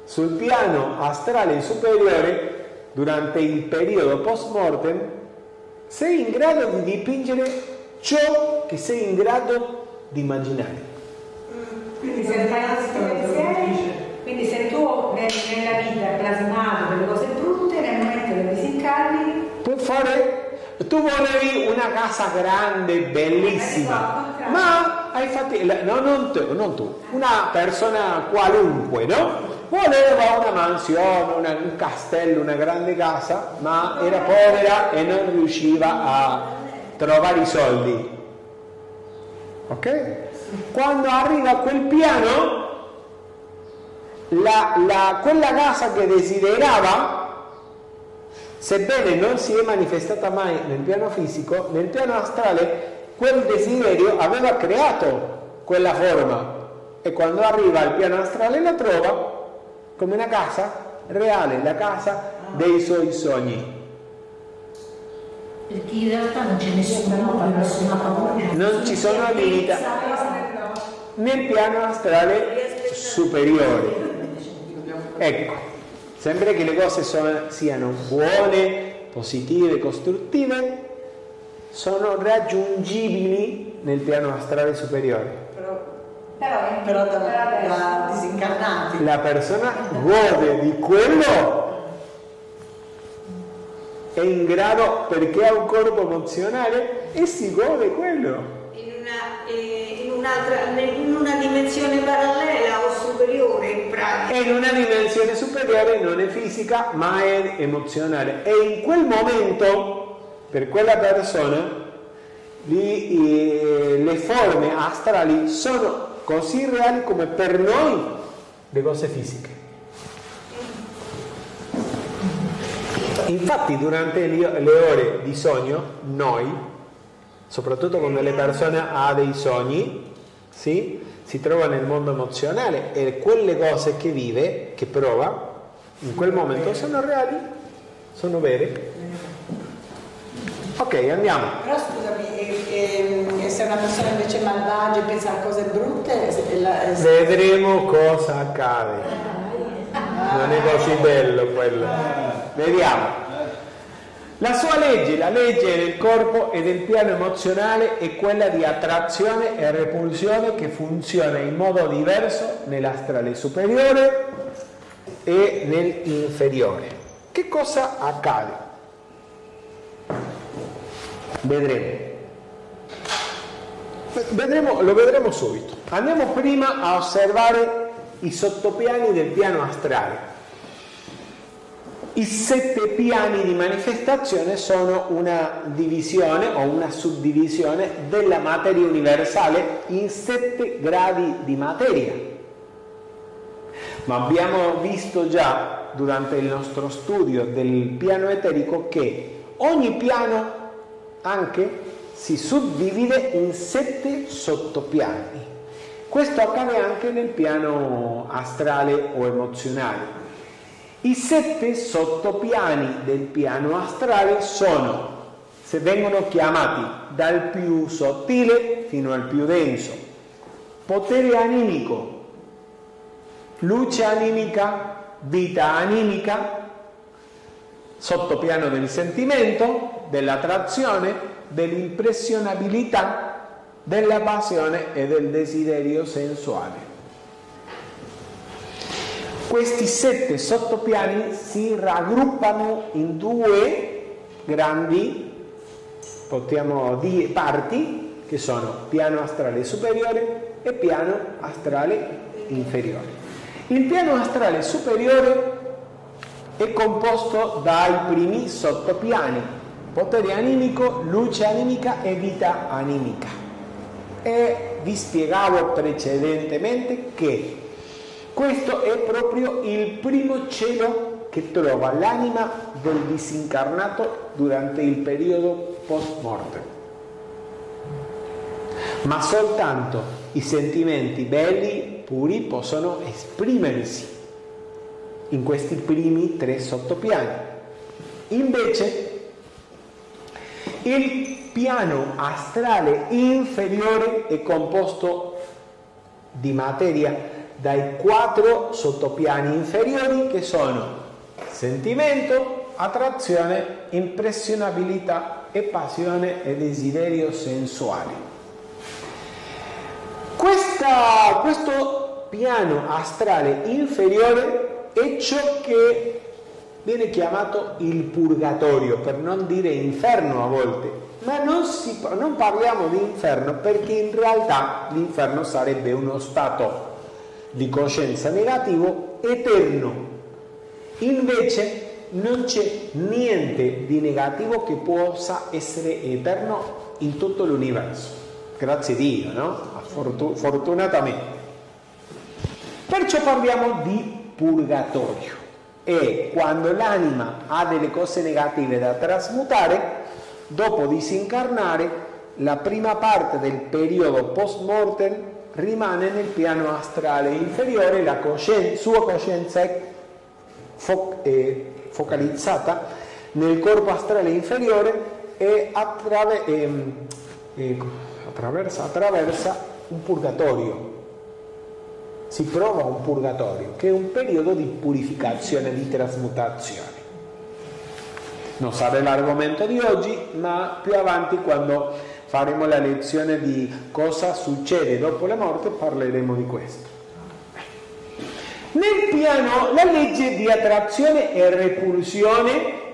sul piano astrale superiore, durante il periodo post mortem, sei in grado di dipingere ciò che sei in grado di immaginare. Quindi se, quindi se tu nella vita hai plasmato delle cose brutte, nel momento che disincarni... Puoi fare... Tu volevi una casa grande, bellissima, ma hai fatto... No, non tu, non tu, una persona qualunque, no? voleva una mansione, una, un castello, una grande casa, ma era povera e non riusciva a trovare i soldi. Ok? Quando arriva a quel piano, la, la, quella casa che desiderava, sebbene non si è manifestata mai nel piano fisico, nel piano astrale quel desiderio aveva creato quella forma e quando arriva al piano astrale la trova come una casa reale, la casa dei suoi sogni. Perché in realtà non c'è nessuno, nessuna paura. Non ci sono limiti nel piano astrale superiore. Ecco, sempre che le cose sono, siano buone, positive, costruttive, sono raggiungibili nel piano astrale superiore. Però, però da, da disincarnati. La persona gode di quello è in grado perché ha un corpo emozionale e si gode quello. In una, eh, in un'altra, in una dimensione parallela in una dimensione superiore non è fisica ma è emozionale. E in quel momento, per quella persona, li, eh, le forme astrali sono così reali come per noi le cose fisiche. Infatti durante le ore di sogno noi, soprattutto quando le persone ha dei sogni, sì, si trova nel mondo emozionale e quelle cose che vive, che prova, in quel momento sono reali, sono vere. Ok, andiamo. Però scusami, e, e, se una persona invece è malvagia e pensa a cose brutte, se, la, se... vedremo cosa accade. Non è così bello quello. Vediamo. La sua legge, la legge del corpo e del piano emozionale è quella di attrazione e repulsione che funziona in modo diverso nell'astrale superiore e nell'inferiore. Che cosa accade? Vedremo. Vedremo, lo vedremo subito. Andiamo prima a osservare i sottopiani del piano astrale. I sette piani di manifestazione sono una divisione o una suddivisione della materia universale in sette gradi di materia. Ma abbiamo visto già durante il nostro studio del piano eterico che ogni piano anche si suddivide in sette sottopiani. Questo accade anche nel piano astrale o emozionale. I sette sottopiani del piano astrale sono, se vengono chiamati dal più sottile fino al più denso, potere animico, luce animica, vita animica, sottopiano del sentimento, dell'attrazione, dell'impressionabilità, della passione e del desiderio sensuale. Questi sette sottopiani si raggruppano in due grandi, possiamo dire, parti, che sono piano astrale superiore e piano astrale inferiore. Il piano astrale superiore è composto dai primi sottopiani, potere animico, luce animica e vita animica. E vi spiegavo precedentemente che questo è proprio il primo cielo che trova l'anima del disincarnato durante il periodo post morte. Ma soltanto i sentimenti belli, puri, possono esprimersi in questi primi tre sottopiani. Invece il piano astrale inferiore è composto di materia dai quattro sottopiani inferiori che sono sentimento, attrazione, impressionabilità e passione e desiderio sensuale. Questa, questo piano astrale inferiore è ciò che viene chiamato il purgatorio, per non dire inferno a volte, ma non, si, non parliamo di inferno perché in realtà l'inferno sarebbe uno stato di coscienza negativo eterno. Invece non c'è niente di negativo che possa essere eterno in tutto l'universo. Grazie a Dio, no? Fortunatamente. Perciò parliamo di purgatorio. E quando l'anima ha delle cose negative da trasmutare, dopo disincarnare, la prima parte del periodo post mortem rimane nel piano astrale inferiore, la coscienza, sua coscienza è, fo- è, focalizzata nel corpo astrale inferiore e attraver- e, attraversa, attraversa un purgatorio, si prova un purgatorio, che è un periodo di purificazione, di trasmutazione. Non sarà l'argomento di oggi, ma più avanti quando faremo la lezione di cosa succede dopo la morte parleremo di questo. Nel piano la legge di attrazione e repulsione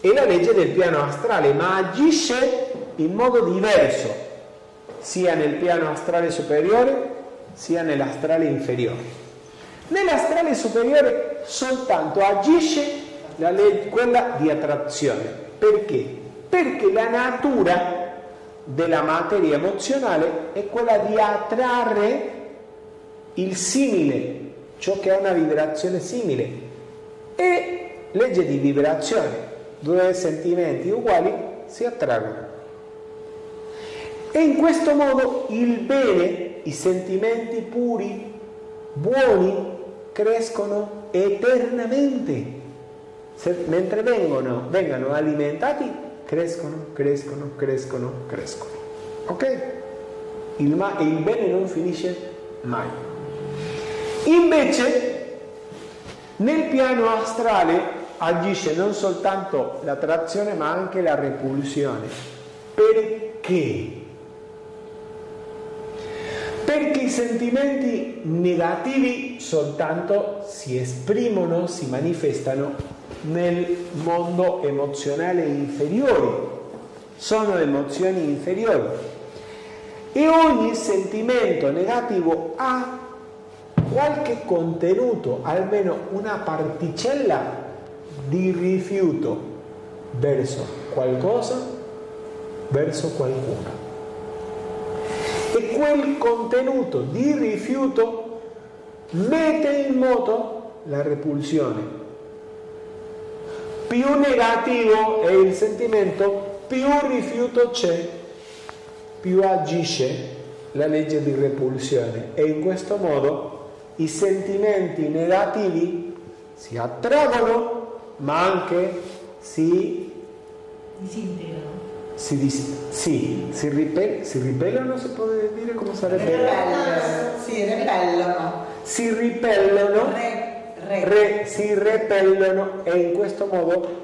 è la legge del piano astrale, ma agisce in modo diverso, sia nel piano astrale superiore sia nell'astrale inferiore. Nell'astrale superiore soltanto agisce legge, quella di attrazione. Perché? Perché la natura della materia emozionale è quella di attrarre il simile, ciò che ha una vibrazione simile. E legge di vibrazione, due sentimenti uguali si attraggono. E in questo modo il bene i sentimenti puri, buoni, crescono eternamente. Mentre vengono, vengano alimentati, crescono, crescono, crescono, crescono. Ok? Il, ma, il bene non finisce mai. Invece, nel piano astrale agisce non soltanto l'attrazione ma anche la repulsione. Perché? perché i sentimenti negativi soltanto si esprimono, si manifestano nel mondo emozionale inferiore, sono emozioni inferiori. E ogni sentimento negativo ha qualche contenuto, almeno una particella di rifiuto verso qualcosa, verso qualcuno. E quel contenuto di rifiuto mette in moto la repulsione. Più negativo è il sentimento, più rifiuto c'è, più agisce la legge di repulsione e in questo modo i sentimenti negativi si attraggono ma anche si disintegrano si, dis- sì, si, ripel- si ribellano, si può dire come sarebbe? Repellono, si repellono. Si ripellono, re, re. Si repellono e in questo modo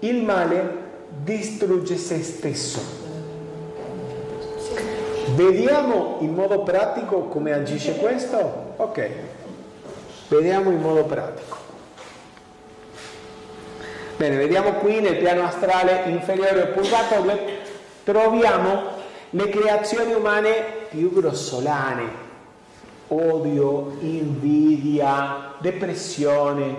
il male distrugge se stesso. Vediamo in modo pratico come agisce questo? Ok, vediamo in modo pratico. Bene, vediamo qui nel piano astrale inferiore purgatorio, troviamo le creazioni umane più grossolane, odio, invidia, depressione,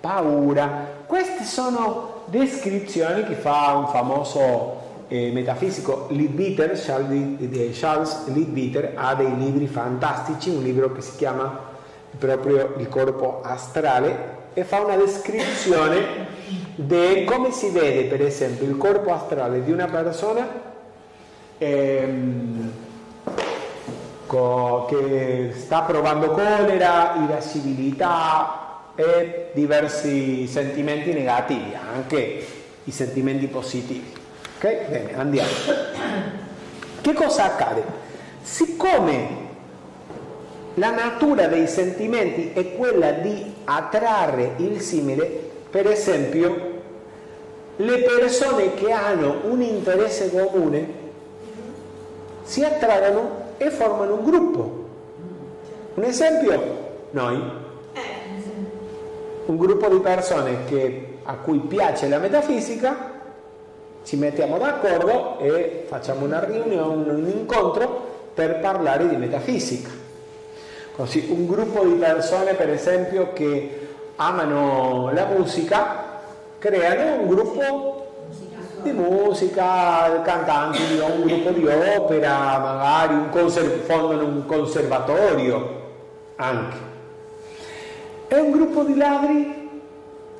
paura. Queste sono descrizioni che fa un famoso eh, metafisico Leadbeater, Charles Leadbeater, ha dei libri fantastici, un libro che si chiama proprio Il corpo astrale e fa una descrizione di come si vede per esempio il corpo astrale di una persona ehm, co- che sta provando colera, irascibilità e diversi sentimenti negativi, anche i sentimenti positivi. Ok? Bene, andiamo. Che cosa accade? Siccome la natura dei sentimenti è quella di attrarre il simile, per esempio, le persone che hanno un interesse comune si attraggono e formano un gruppo. Un esempio, noi, un gruppo di persone che, a cui piace la metafisica, ci mettiamo d'accordo e facciamo una riunione, un incontro per parlare di metafisica. Così un gruppo di persone, per esempio, che amano la musica, creano un gruppo di musica, cantanti, un gruppo di opera, magari un conser- fondano un conservatorio anche. E un gruppo di ladri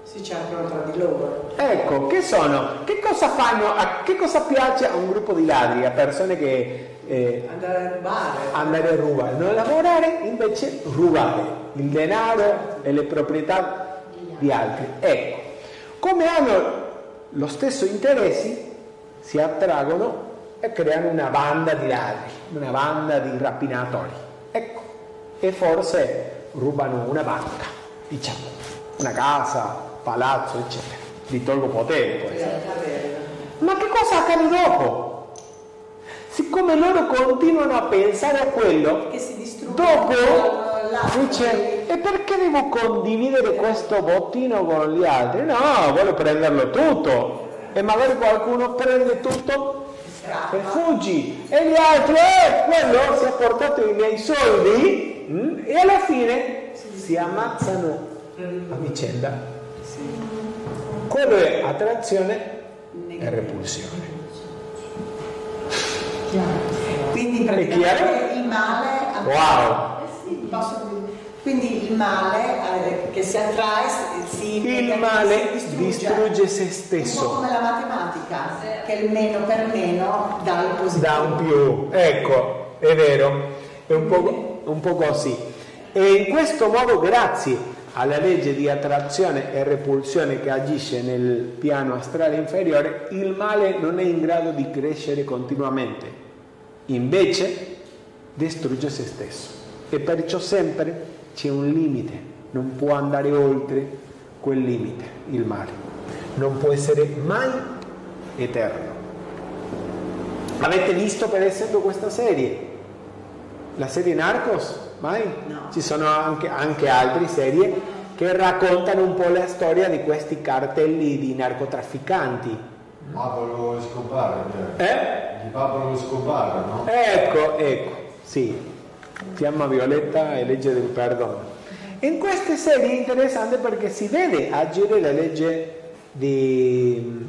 si cercano tra di loro. Ecco, che sono? Che cosa fanno? A, che cosa piace a un gruppo di ladri? A persone che... Eh, andare a rubare. Andare a rubare. Non lavorare, invece rubare il denaro e le proprietà di altri. Ecco, come hanno lo stesso interessi, si attraggono e creano una banda di ladri, una banda di rapinatori. Ecco, e forse rubano una banca, diciamo, una casa, palazzo, eccetera. Li tolgo potere poi. Ma che cosa accade dopo? Siccome loro continuano a pensare a quello, che dopo dice e perché devo condividere questo bottino con gli altri? No, voglio prenderlo tutto e magari qualcuno prende tutto e fuggi e gli altri, eh, quello si è portato i miei soldi mm, e alla fine si ammazzano a vicenda. Quello è attrazione e repulsione. Quindi praticamente il male wow. Quindi il male eh, che si attrae si il male si distrugge. distrugge. se stesso. Un po' come la matematica che il meno per meno dà il positivo. Dà un più. Ecco è vero. È un po', un po' così. E in questo modo grazie alla legge di attrazione e repulsione che agisce nel piano astrale inferiore, il male non è in grado di crescere continuamente, invece distrugge se stesso e perciò sempre c'è un limite, non può andare oltre quel limite, il male, non può essere mai eterno. Avete visto per esempio questa serie? La serie Narcos? Mai? No. Ci sono anche, anche altre serie che raccontano un po' la storia di questi cartelli di narcotrafficanti. Pablo Escobar, Eh? Di Pablo Escobar, no? Ecco, ecco, sì. Fiamma violetta e legge del perdono. In queste serie è interessante perché si vede agire la legge di,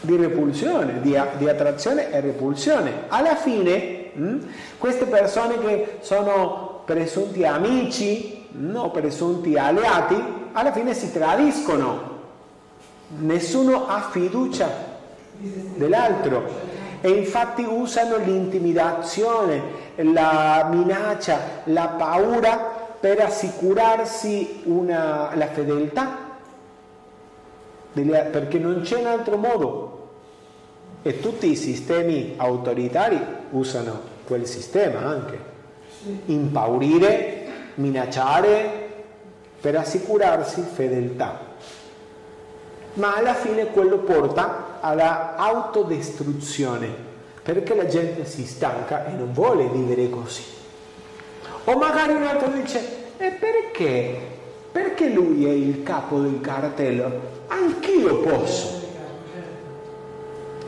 di repulsione, di, di, attrazione e repulsione. Alla fine, mh, queste persone che sono presunti amici, no, presunti alleati, alla fine si tradiscono. Nessuno ha fiducia dell'altro e infatti usano l'intimidazione, la minaccia, la paura per assicurarsi una, la fedeltà, perché non c'è un altro modo. E tutti i sistemi autoritari usano quel sistema anche impaurire, minacciare per assicurarsi fedeltà. Ma alla fine quello porta alla autodistruzione, perché la gente si stanca e non vuole vivere così. O magari un altro dice, e perché? Perché lui è il capo del cartello? Anch'io posso.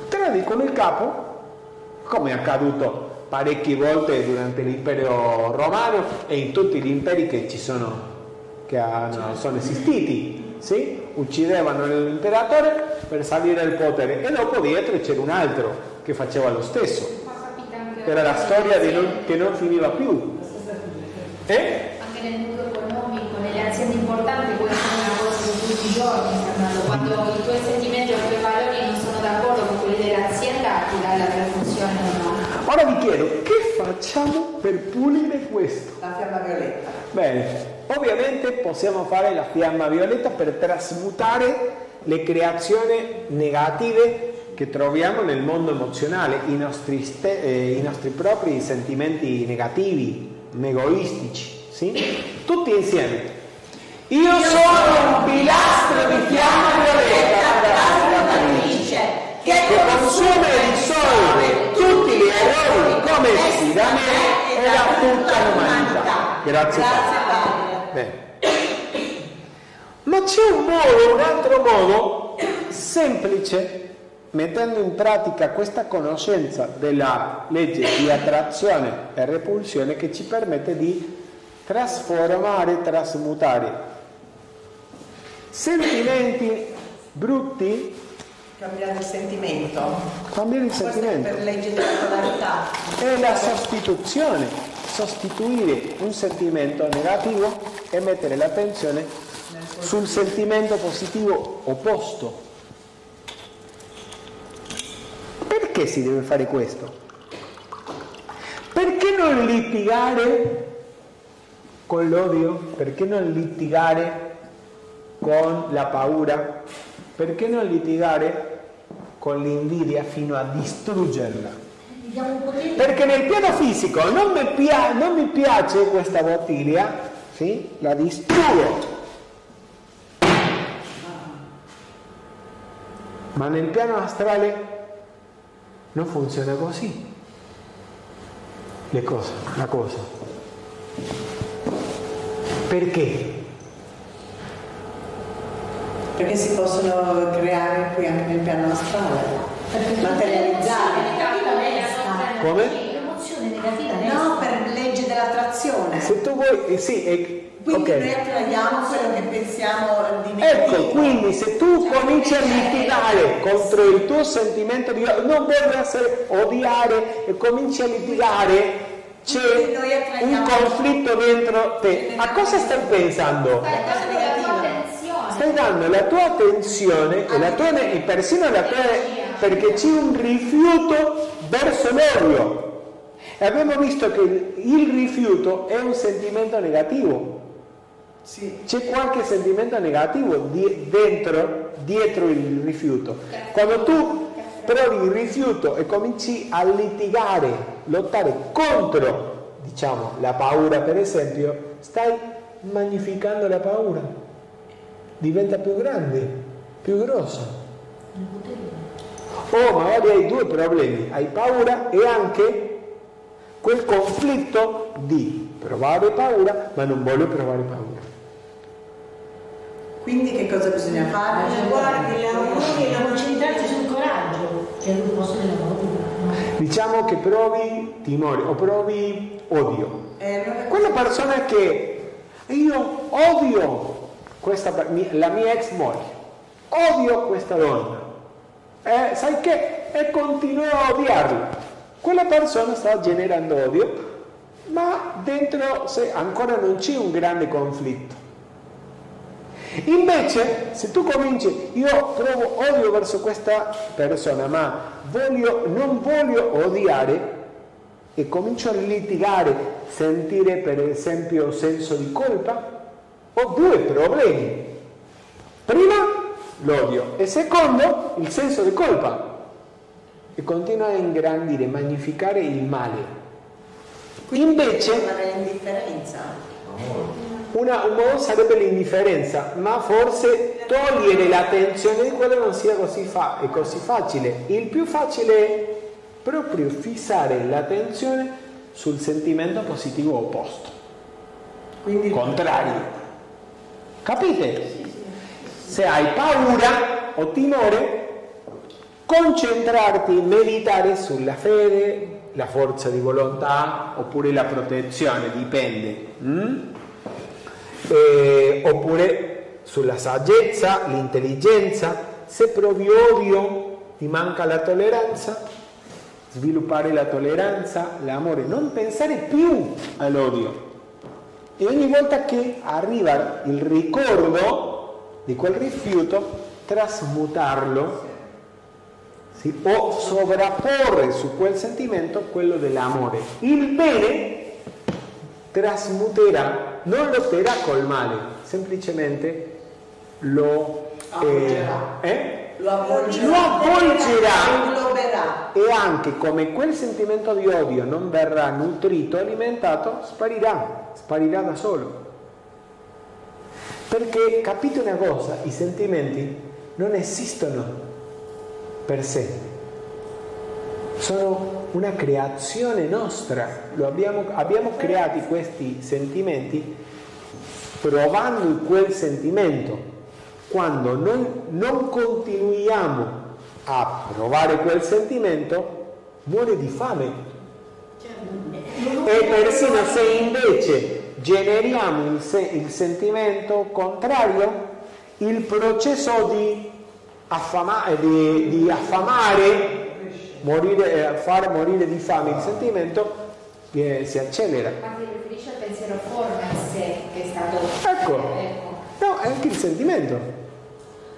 Tradicono il capo, come è accaduto parecchie volte durante l'impero romano e in tutti gli imperi che ci sono, che hanno, sono esistiti. Sì? Uccidevano l'imperatore per salire al potere e dopo dietro c'era un altro che faceva lo stesso. Era la storia non, che non finiva più. Eh? Anche nel mondo economico, nelle aziende importanti, può essere una cosa di tutti i giorni, quando i tuoi sentimenti o i tuoi valori non sono d'accordo con quelli dell'azienda, ti dà la perfusione o no. Ora vi chiedo, che facciamo per pulire questo? La fiamma violetta. Bene, ovviamente possiamo fare la fiamma violetta per trasmutare le creazioni negative che troviamo nel mondo emozionale, i nostri, eh, i nostri propri sentimenti negativi, egoistici, sì? Tutti insieme. Io sono un pilastro di fiamma violetta, trasmutatrice, che consuma e risolve tutti gli errori commessi da me e da tutta l'umanità. Grazie, Grazie Padre. Bene. Ma c'è un modo, un altro modo semplice mettendo in pratica questa conoscenza della legge di attrazione e repulsione che ci permette di trasformare, trasmutare sentimenti brutti. Cambiare il sentimento. Cambiare il Questo sentimento per legge della polarità è la sostituzione sostituire un sentimento negativo e mettere l'attenzione sul sentimento positivo opposto perché si deve fare questo? Perché non litigare con l'odio? Perché non litigare con la paura? Perché non litigare con l'invidia fino a distruggerla? Perché nel piano fisico non mi, pia- non mi piace questa bottiglia, sì? la distruggo. Ma nel piano astrale non funziona così. Le cose, la cosa. Perché? perché si possono creare qui anche nel piano astrale materializzare Come? L'emozione negativa no per legge dell'attrazione Se tu vuoi, eh, sì, eh, quindi ok. noi attraiamo quello che pensiamo di negativo Ecco, quindi se tu cominci a litigare contro il tuo sentimento di non voglio essere odiare e cominci a litigare, c'è un conflitto dentro te. A cosa stai pensando? Stai dando la tua attenzione. Stai dando la tua attenzione e, la tua, e persino la tua perché c'è un rifiuto verso l'odio. E abbiamo visto che il rifiuto è un sentimento negativo. Sì. C'è qualche sentimento negativo di- dentro, dietro il rifiuto. Quando tu provi il rifiuto e cominci a litigare, lottare contro, diciamo, la paura per esempio, stai magnificando la paura. Diventa più grande, più grossa. O magari hai due problemi, hai paura e anche quel conflitto di provare paura, ma non voglio provare paura. Quindi che cosa bisogna fare? Ma guardi, lavori, da concentrarsi sul coraggio, che è il posto della paura. Diciamo che provi timore o provi odio. Eh, Quella persona che io odio questa, la mia ex moglie, odio questa donna, eh, sai che? E continuo a odiarla. Quella persona sta generando odio, ma dentro se ancora non c'è un grande conflitto. Invece, se tu cominci, io provo odio verso questa persona, ma voglio- non voglio odiare e comincio a litigare, sentire per esempio senso di colpa, ho due problemi. Prima l'odio e secondo il senso di colpa e continua a ingrandire, magnificare il male. Invece Invece l'indifferenza. Una- un modo sarebbe l'indifferenza, ma forse togliere l'attenzione di quello non sia così, fa- così facile. Il più facile è proprio fissare l'attenzione sul sentimento positivo opposto, Quindi contrario. Capite? Se hai paura o timore, concentrarti, meditare sulla fede, la forza di volontà oppure la protezione, dipende. Mm? Eh, oppure sulla saggezza, l'intelligenza. Se provi odio, ti manca la tolleranza, sviluppare la tolleranza, l'amore, non pensare più all'odio. E ogni volta che arriva il ricordo di quel rifiuto, trasmutarlo sì, o sovrapporre su quel sentimento quello dell'amore. Il bene trasmuterà, non lotterà col male, semplicemente lo, eh, eh? Lo avvolgerà, lo lo e anche come quel sentimento di odio non verrà nutrito, alimentato, sparirà, sparirà da solo. Perché capite una cosa, i sentimenti non esistono per sé, sono una creazione nostra, abbiamo, abbiamo creati questi sentimenti provando quel sentimento. Quando noi non continuiamo a provare quel sentimento, muore di fame. E persino se invece generiamo il, se- il sentimento contrario, il processo di, affama- di- di affamare, morire, eh, far morire di fame il sentimento, viene- si accelera. Ma si riferisce al pensiero forma in sé che è stato... Ecco. ecco. No, è anche il sentimento.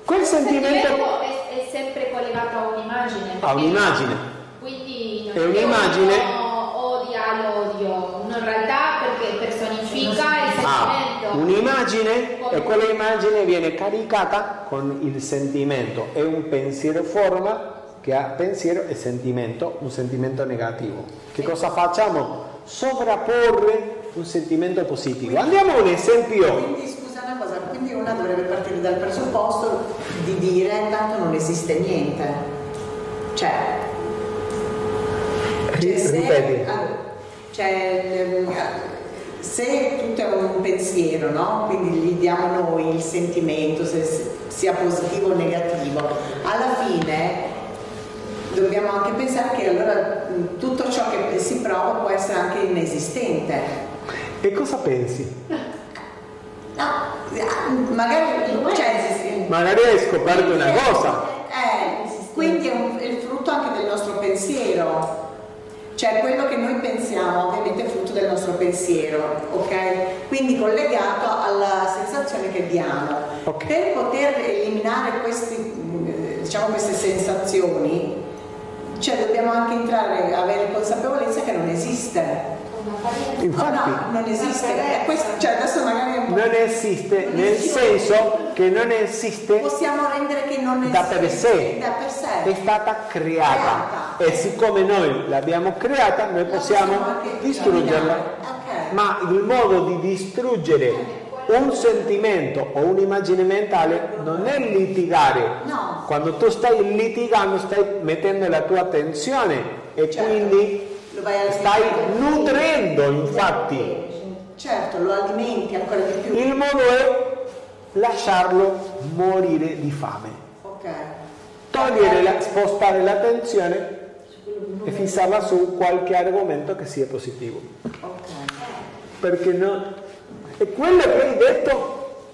Quel Il sentimento è, è sempre collegato a un'immagine. ha un'immagine. Quindi È non un'immagine? uno odia l'odio, uno in realtà perché personifica il ha sentimento. un'immagine e quell'immagine viene caricata con il sentimento. È un pensiero forma che ha pensiero e sentimento, un sentimento negativo. Che cosa facciamo? Sovrapporre un sentimento positivo. Andiamo a un esempio. Quindi scusa una cosa, quindi una dovrebbe partire dal presupposto di dire tanto non esiste niente. Cioè, cioè, se, cioè, ehm, se tutto è un pensiero, no? quindi gli diamo noi il sentimento, se se sia positivo o negativo, alla fine dobbiamo anche pensare che allora mh, tutto ciò che si prova può essere anche inesistente. E cosa pensi? No, magari cioè, Magari hai scoperto una cosa. eh, quindi è, un- è il frutto anche del nostro pensiero. Cioè quello che noi pensiamo ovviamente è frutto del nostro pensiero, ok? Quindi collegato alla sensazione che diamo. Ok. Per poter eliminare questi, mh, diciamo, queste sensazioni, cioè dobbiamo anche entrare, avere consapevolezza che non esiste. Infatti, no, non esiste. Questo- cioè adesso magari è un po' non esiste nel senso che non esiste possiamo rendere che non esiste da per sé, da per sé. è stata creata e siccome noi l'abbiamo creata noi possiamo anche distruggerla. eliminare. Ok. Ma il modo di distruggere un sentimento o un'immagine mentale non è litigare. No. Quando tu stai litigando stai mettendo la tua attenzione e Certo. quindi stai nutrendo infatti. Certo, lo alimenti ancora di più. Il modo è lasciarlo morire di fame. Ok. Togliere la- spostare l'attenzione e fissarla su qualche argomento che sia positivo. Ok. Perché no? E quello che hai detto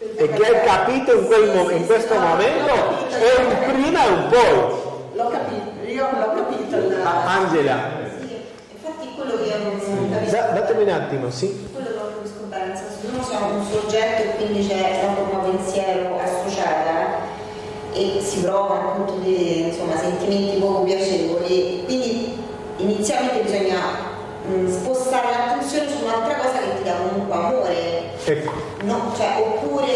e che hai capito in, quel mo- in questo momento è un prima e un poi. L'ho capito, io l'ho capito. Ah, Angela, Infatti quello che non capisco, da- datemi un attimo, sì? quello che nel senso che uno sia un soggetto e quindi c'è la forma pensiero associata e si prova appunto di insomma, sentimenti poco piacevoli, quindi inizialmente bisogna mh, spostare l'attenzione su un'altra cosa che ti dà comunque amore, Ecco, no? Cioè, oppure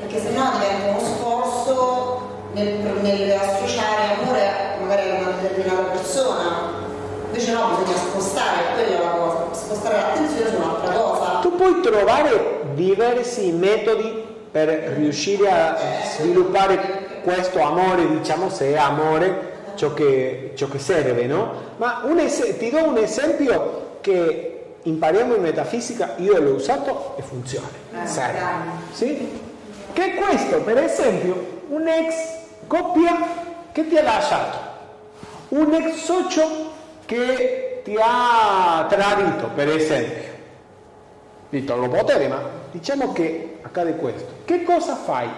perché sennò diventa uno sforzo nel, nel associare amore magari a una determinata persona. Invece no, bisogna spostare, quella la cosa, spostare l'attenzione su un'altra cosa. tu puoi trovare diversi metodi per riuscire a sviluppare questo amore, diciamo se è amore ciò che, ciò che serve, no? Ma un es- ti do un esempio che impariamo in metafisica, io l'ho usato e funziona, Eh, serve. Sì? Che questo, per esempio, un ex coppia che ti ha lasciato, un ex socio che ti ha tradito, per esempio. Dito lo potere, ma diciamo che accade questo. Che cosa fai?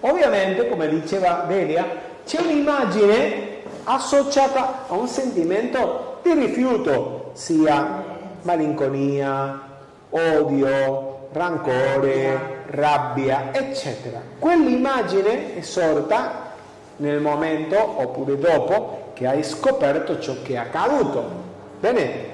Ovviamente, come diceva Delia, c'è un'immagine associata a un sentimento di rifiuto, sia malinconia, odio, rancore, rabbia, eccetera. Quell'immagine è sorta nel momento oppure dopo che hai scoperto ciò che è accaduto. Bene?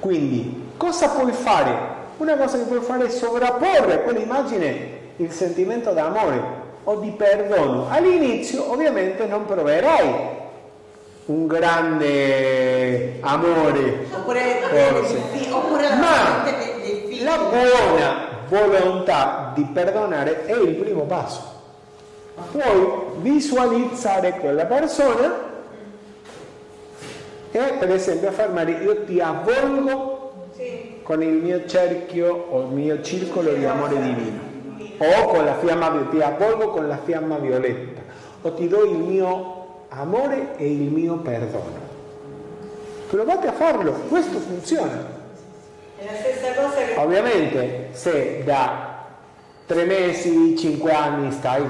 Quindi, cosa puoi fare? Una cosa che puoi fare è sovrapporre a quell'immagine il sentimento d'amore o di perdono. All'inizio ovviamente non proverai un grande amore, Oppure, forse. oppure la ma la buona volontà di perdonare è il primo passo. Puoi visualizzare quella persona e per esempio affermare io ti avvolgo Sì. con il mio cerchio o il mio circolo di amore divino o con la fiamma ti avvolgo con la fiamma violetta o ti do il mio amore e il mio perdono. Provate a farlo questo funziona. Che ovviamente se da tre mesi cinque anni stai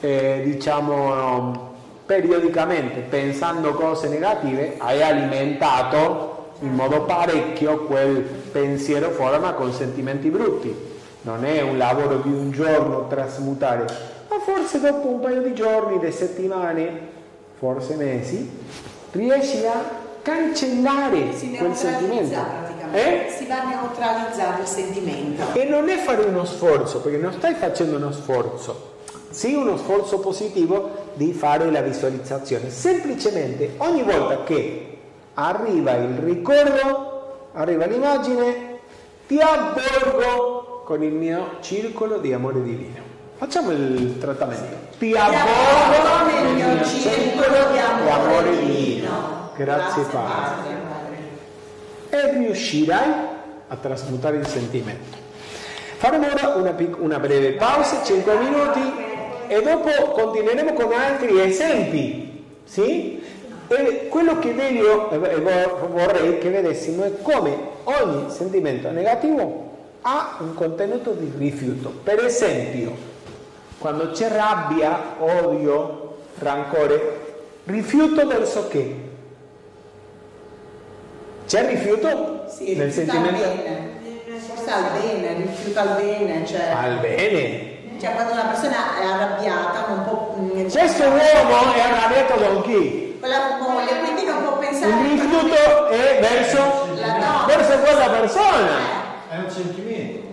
eh, diciamo periodicamente pensando cose negative hai alimentato in modo parecchio quel pensiero forma con sentimenti brutti. Non è un lavoro di un giorno trasmutare, ma forse dopo un paio di giorni, di settimane, forse mesi, riesci a cancellare Si quel sentimento. Eh? Si va a neutralizzare il sentimento. E non è fare uno sforzo, perché non stai facendo uno sforzo, sì uno sforzo positivo di fare la visualizzazione. Semplicemente ogni volta che arriva il ricordo, arriva l'immagine, ti avvolgo con il mio circolo di amore divino. Facciamo il trattamento. Ti avvolgo nel mio circolo di amore divino. Grazie Padre. E riuscirai a trasmutare il sentimento. Faremo ora una, pic- una breve pausa, 5 minuti, e dopo continueremo con altri esempi. Sì? E quello che voglio, vo- vorrei che vedessimo è come ogni sentimento negativo ha un contenuto di rifiuto. Per esempio, quando c'è rabbia, odio, rancore, rifiuto verso che? C'è rifiuto Sì, nel sentimento? al bene. Forse al bene, rifiuta al bene, cioè, Al bene. cioè quando una persona è arrabbiata non può... Questo uomo è arrabbiato con chi? con la moglie, quindi non può pensare... Il rifiuto è verso, La donna. verso quella persona. È un sentimento.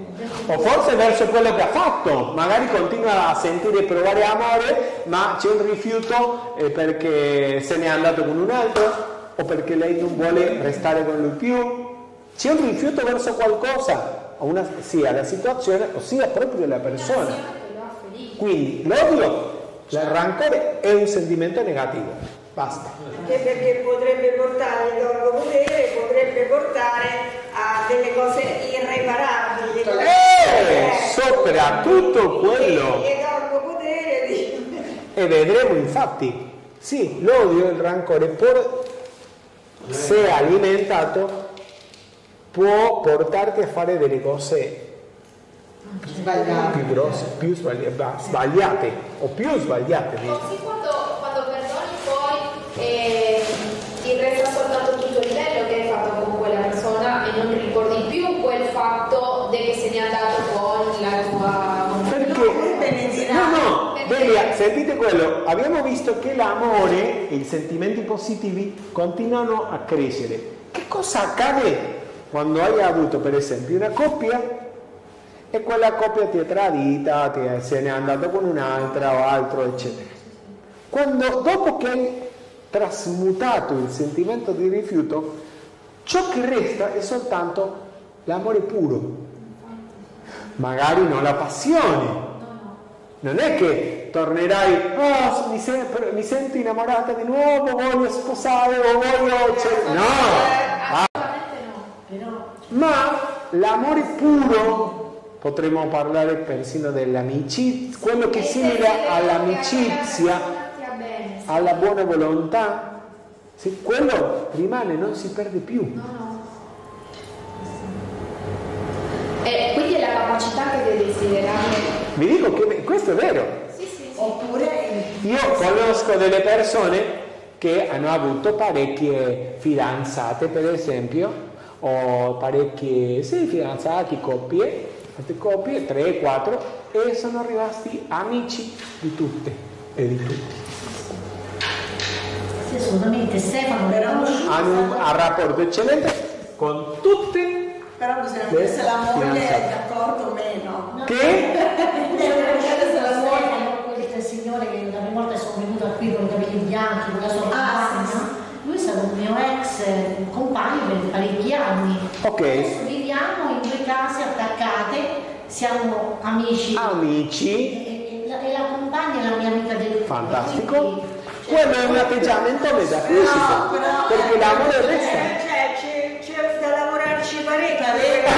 O forse verso quello che ha fatto, magari continua a sentire e provare amore, ma c'è un rifiuto eh, perché se n'è andato con un altro o perché lei non vuole restare con lui più. C'è un rifiuto verso qualcosa, o una- sia la situazione o sia proprio la persona. Quindi l'odio, il rancore è un sentimento negativo. Basta. Anche perché potrebbe portare il loro potere, potrebbe portare a delle cose irreparabili. Delle Eh, cose- soprattutto quello. E. E vedremo infatti, sì, l'odio e il rancore, può- se alimentato, può portarti a fare delle cose Sbagliato. più grosse, più sbagli- ba- sbagliate o più sbagliate. Così quando, quando perdoni poi eh, ti resta soltanto tutto il livello che hai fatto con quella persona e non ricordi più quel fatto di che se n'è andato con la tua Perché? No, no, Delia, sentite quello, abbiamo visto che l'amore e i sentimenti positivi continuano a crescere. Che cosa accade quando hai avuto per esempio una coppia e quella coppia ti è tradita, ti è- se n'è andato con un'altra o altro, eccetera. Quando, dopo che hai trasmutato il sentimento di rifiuto, ciò che resta è soltanto l'amore puro, magari non la passione. Non è che tornerai, oh, mi, se- mi sento innamorata di nuovo, voglio sposare o voglio... cioè- no! Ah, ma l'amore puro potremmo parlare persino dell'amicizia, quello che è simile all'amicizia, alla buona volontà, se quello rimane, non si perde più. No, no. E quindi è la capacità che deve desiderare. Vi dico che questo è vero. Sì, sì, sì. Oppure Io conosco delle persone che hanno avuto parecchie fidanzate, per esempio, o parecchie sì, fidanzati, coppie, coppie, 3, 4, e sono rimasti amici di tutte e di tutti. Sì, assolutamente. Stefano Però conosciuto, Hanno un rapporto eccellente con tutte però bisogna vedere se la moglie fidanzata. è d'accordo o meno. che (laughs) Bisogna vedere se la moglie quel signore che la prima volta sono venuta qui con i capelli bianchi, con la sua Ah, compagna, sì, sì. lui è stato un mio ex eh, compagno per parecchi anni. Ok. Adesso viviamo in due case attaccate, siamo amici. amici, E, e la, e la compagna è la mia amica del cuore, fantastico. quindi, cioè, Quello è un atteggiamento metafisico, No, però- perché l'amore resta. Da lavorarci parecchio.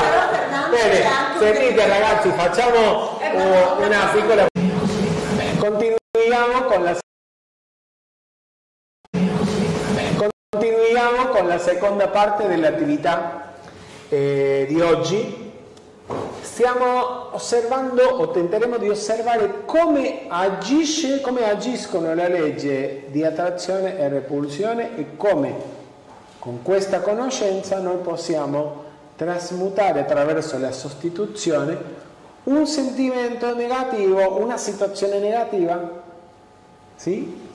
Però Fernando Bene, sentite ragazzi, facciamo uh, una piccola... Continuiamo con la... Continuiamo con la seconda parte dell'attività eh, di oggi. Stiamo osservando o tenteremo di osservare come agisce, come agiscono la legge di attrazione e repulsione e come con questa conoscenza noi possiamo trasmutare attraverso la sostituzione un sentimento negativo, una situazione negativa, sì?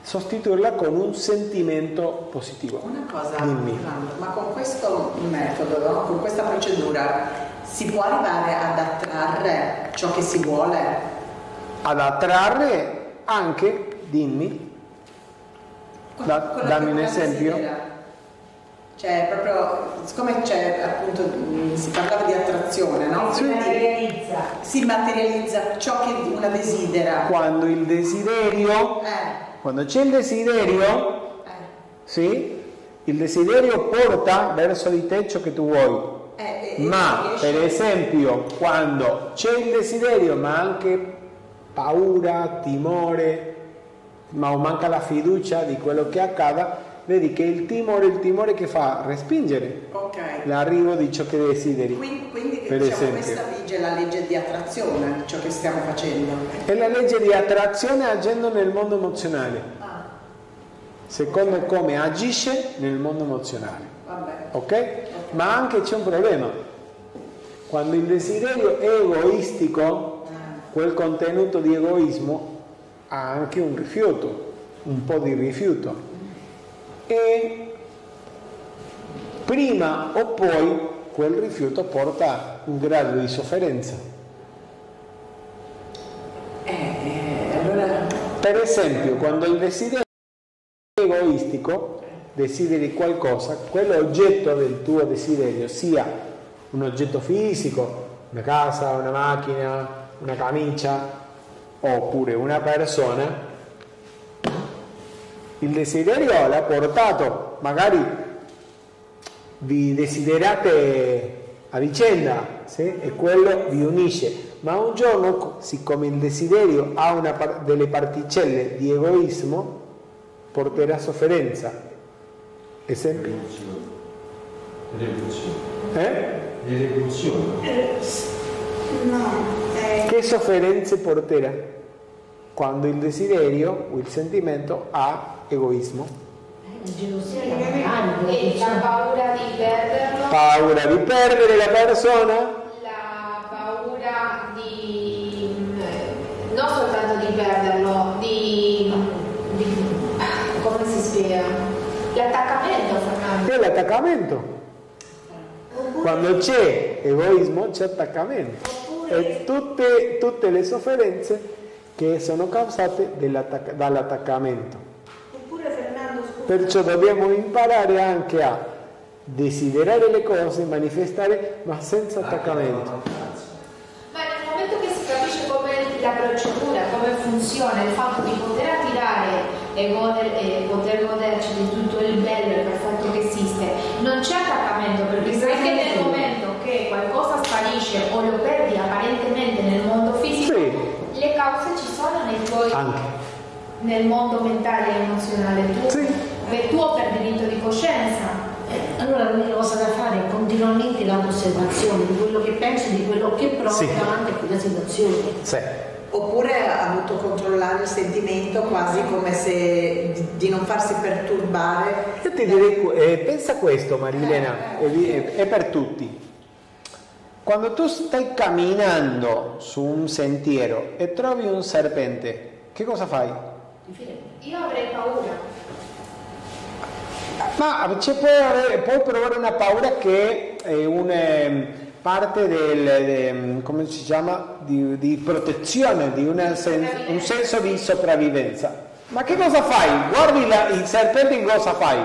sostituirla con un sentimento positivo. Una cosa, Dimmi. Ma con questo metodo, no? con questa procedura, si può arrivare ad attrarre ciò che si vuole? Ad attrarre anche, dimmi, Da- dammi un esempio. Cioè, proprio, siccome c'è appunto, si parlava di attrazione, no? si materializza. si materializza ciò che una desidera. quando il desiderio, Eh, quando c'è il desiderio, eh, sì? il desiderio porta verso di te ciò che tu vuoi. eh, Ma per esempio quando c'è il desiderio ma anche paura, timore, ma manca la fiducia di quello che accada, vedi che il timore, il timore che fa respingere Ok. l'arrivo di ciò che desideri. Quindi, quindi Per diciamo, esempio. questa vige la legge di attrazione, ciò che stiamo facendo. È la legge di attrazione agendo nel mondo emozionale, Ah, secondo come agisce nel mondo emozionale. vabbè. Ok? Ma anche c'è un problema. Quando il desiderio è egoistico, quel contenuto di egoismo ha anche un rifiuto, un po' di rifiuto. E prima o poi quel rifiuto porta un grado di sofferenza. Eh, eh, Per esempio, quando il desiderio egoistico, desideri qualcosa, quell'oggetto del tuo desiderio sia un oggetto fisico, una casa, una macchina, una camicia, oppure una persona, il desiderio l'ha portato, magari vi desiderate a vicenda sì? e quello vi unisce, ma un giorno, siccome il desiderio ha una par- delle particelle di egoismo, porterà sofferenza. Esempio? Repulsione. Eh? Le repulsioni. No, eh, Che sofferenze porterà? Quando il desiderio o il sentimento ha egoismo. È la E la paura di perderlo, Paura di perdere la persona, la paura di mm, non soltanto di perderlo, di, di- come si spiega? L'attaccamento, Fernando. e l'attaccamento. Quando c'è egoismo c'è attaccamento e tutte, tutte le sofferenze che sono causate dall'attaccamento. Perciò dobbiamo imparare anche a desiderare le cose, manifestare, ma senza attaccamento. Ma nel momento che si capisce come la procedura, come funziona, il fatto di poter attirare e, goder- e poter goderci di tutto il bello e il perfetto che esiste, non c'è attaccamento perché anche nel momento che qualcosa sparisce o lo perdi apparentemente nel mondo fisico, Sì. le cause ci sono nei tuoi, Anche. nel mondo mentale e emozionale. Tu, Sì. Per tuo per diritto di coscienza. Eh, Allora l'unica cosa da fare è continuamente l'osservazione di quello che penso, di quello che provo Sì. davanti a quella situazione. Sì. Oppure ha avuto controllare il sentimento quasi come se di, di non farsi perturbare. Io ti direi, eh, pensa questo Marilena, è, di- è- è per tutti. Quando tu stai camminando su un sentiero e trovi un serpente, che cosa fai? Io avrei paura. Ma c'è avere- puoi provare una paura che è una parte del, ehm, come si chiama, di, di protezione, di sen- un senso di sopravvivenza. Ma che cosa fai? Guardi la- il serpente, cosa fai?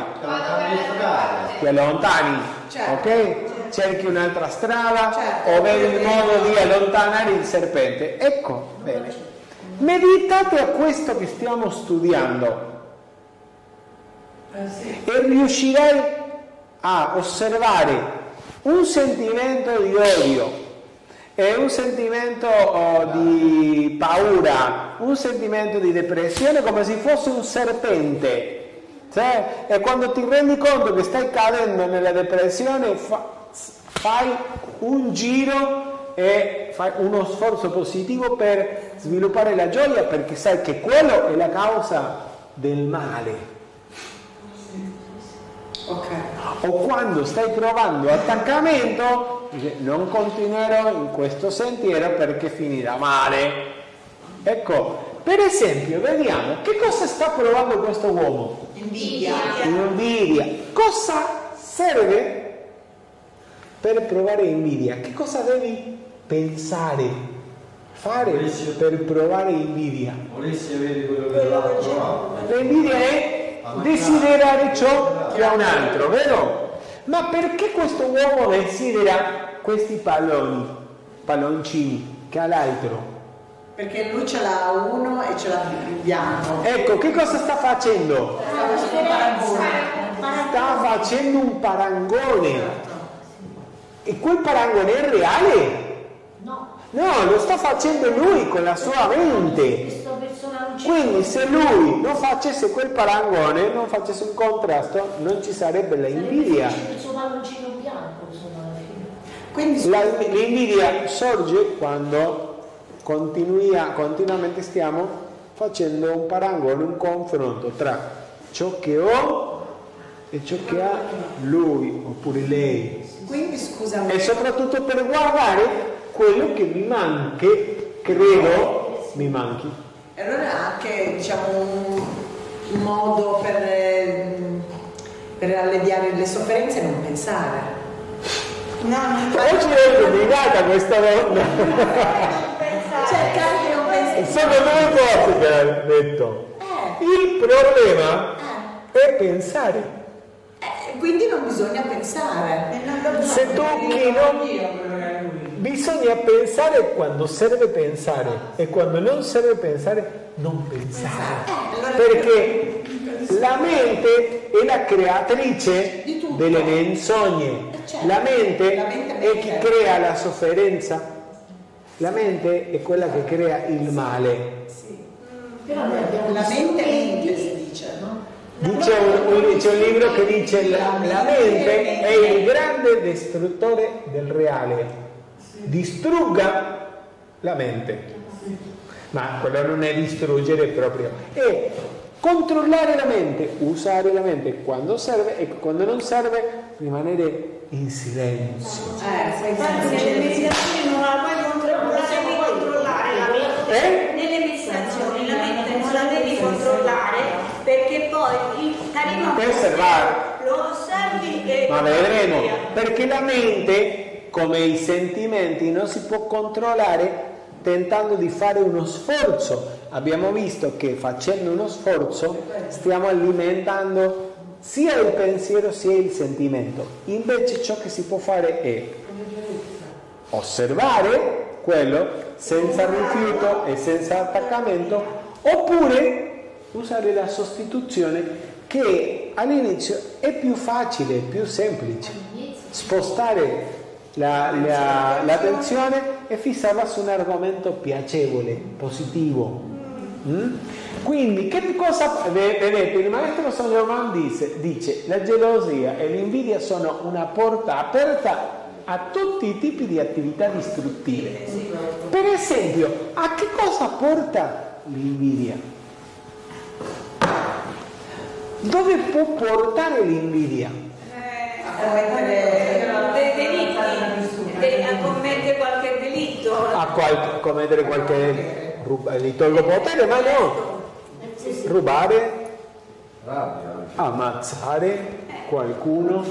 Ti allontani, Certo. ok? Cerchi un'altra strada Certo. o vedi il modo di allontanare il serpente. Ecco, bene. Meditate a questo che stiamo studiando e riuscirai a osservare un sentimento di odio e un sentimento oh, di paura, un sentimento di depressione come se fosse un serpente. Cioè, e quando ti rendi conto che stai cadendo nella depressione, fa- fai un giro e fai uno sforzo positivo per sviluppare la gioia perché sai che quello è la causa del male. Ok. O quando stai provando attaccamento, dice, non continuerò in questo sentiero perché finirà male. Ecco, per esempio, vediamo che cosa sta provando questo uomo. Invidia. Invidia. Cosa serve per provare invidia? Che cosa devi pensare, fare per provare invidia? Volessi avere quello che. L'invidia è desiderare ciò che ha un altro, vero? Ma perché questo uomo desidera questi palloni, palloncini che ha l'altro? Perché lui ce l'ha uno e ce l'ha il bianco. Ecco, che cosa sta facendo? Stava facendo un paragone. Sta facendo un parangone. E quel parangone è reale? No, No, lo sta facendo lui con la sua mente. Quindi se lui non facesse quel parangone, non facesse un contrasto, non ci sarebbe la invidia. Quindi l'invidia sorge quando continua- continuamente stiamo facendo un parangone, un confronto tra ciò che ho e ciò che ha lui oppure lei. Quindi scusami, E soprattutto per guardare quello che mi manchi, credo mi manchi. E allora anche diciamo un, un modo per, per alleviare le sofferenze è non pensare. No, non Oggi è obbligata questa donna. Cercare di non pensare. Sono due cose che ha detto. Il problema è pensare. Eh, quindi non bisogna pensare. Se tu chi non... Bisogna pensare quando serve pensare e quando non serve pensare non pensare. Perché la mente è la creatrice delle menzogne. certo. La mente è chi crea la sofferenza. La mente è quella che crea il male. Però La mente si dice. un- c'è un libro che dice la, la mente è il grande distruttore del reale. Distrugga la mente. Ma quello non è distruggere proprio, è controllare la mente, usare la mente quando serve e quando non serve rimanere in silenzio. Eh, Infatti nelle meditazioni non la puoi controllare, non la devi controllare la mente. Eh? Nelle meditazioni la mente non la devi controllare perché poi il carino Puoi osservare. lo osservi e Ma vedremo, perché la mente, come i sentimenti, non si può controllare tentando di fare uno sforzo. Abbiamo visto che facendo uno sforzo stiamo alimentando sia il pensiero sia il sentimento. Invece ciò che si può fare è osservare quello senza rifiuto e senza attaccamento oppure usare la sostituzione che all'inizio è più facile, più semplice. Spostare la, la, l'attenzione e fissarla su un argomento piacevole, positivo. Mm? Quindi, che cosa vedete? Il maestro San Giovanni dice, dice: La gelosia e l'invidia sono una porta aperta a tutti i tipi di attività distruttive. Per esempio, a che cosa porta l'invidia? Dove può portare l'invidia? A commettere dei delitti, a commettere qualche delitto. A qual- commettere qualche ruba- gli tolgo potere, ma no. Rubare, ammazzare qualcuno,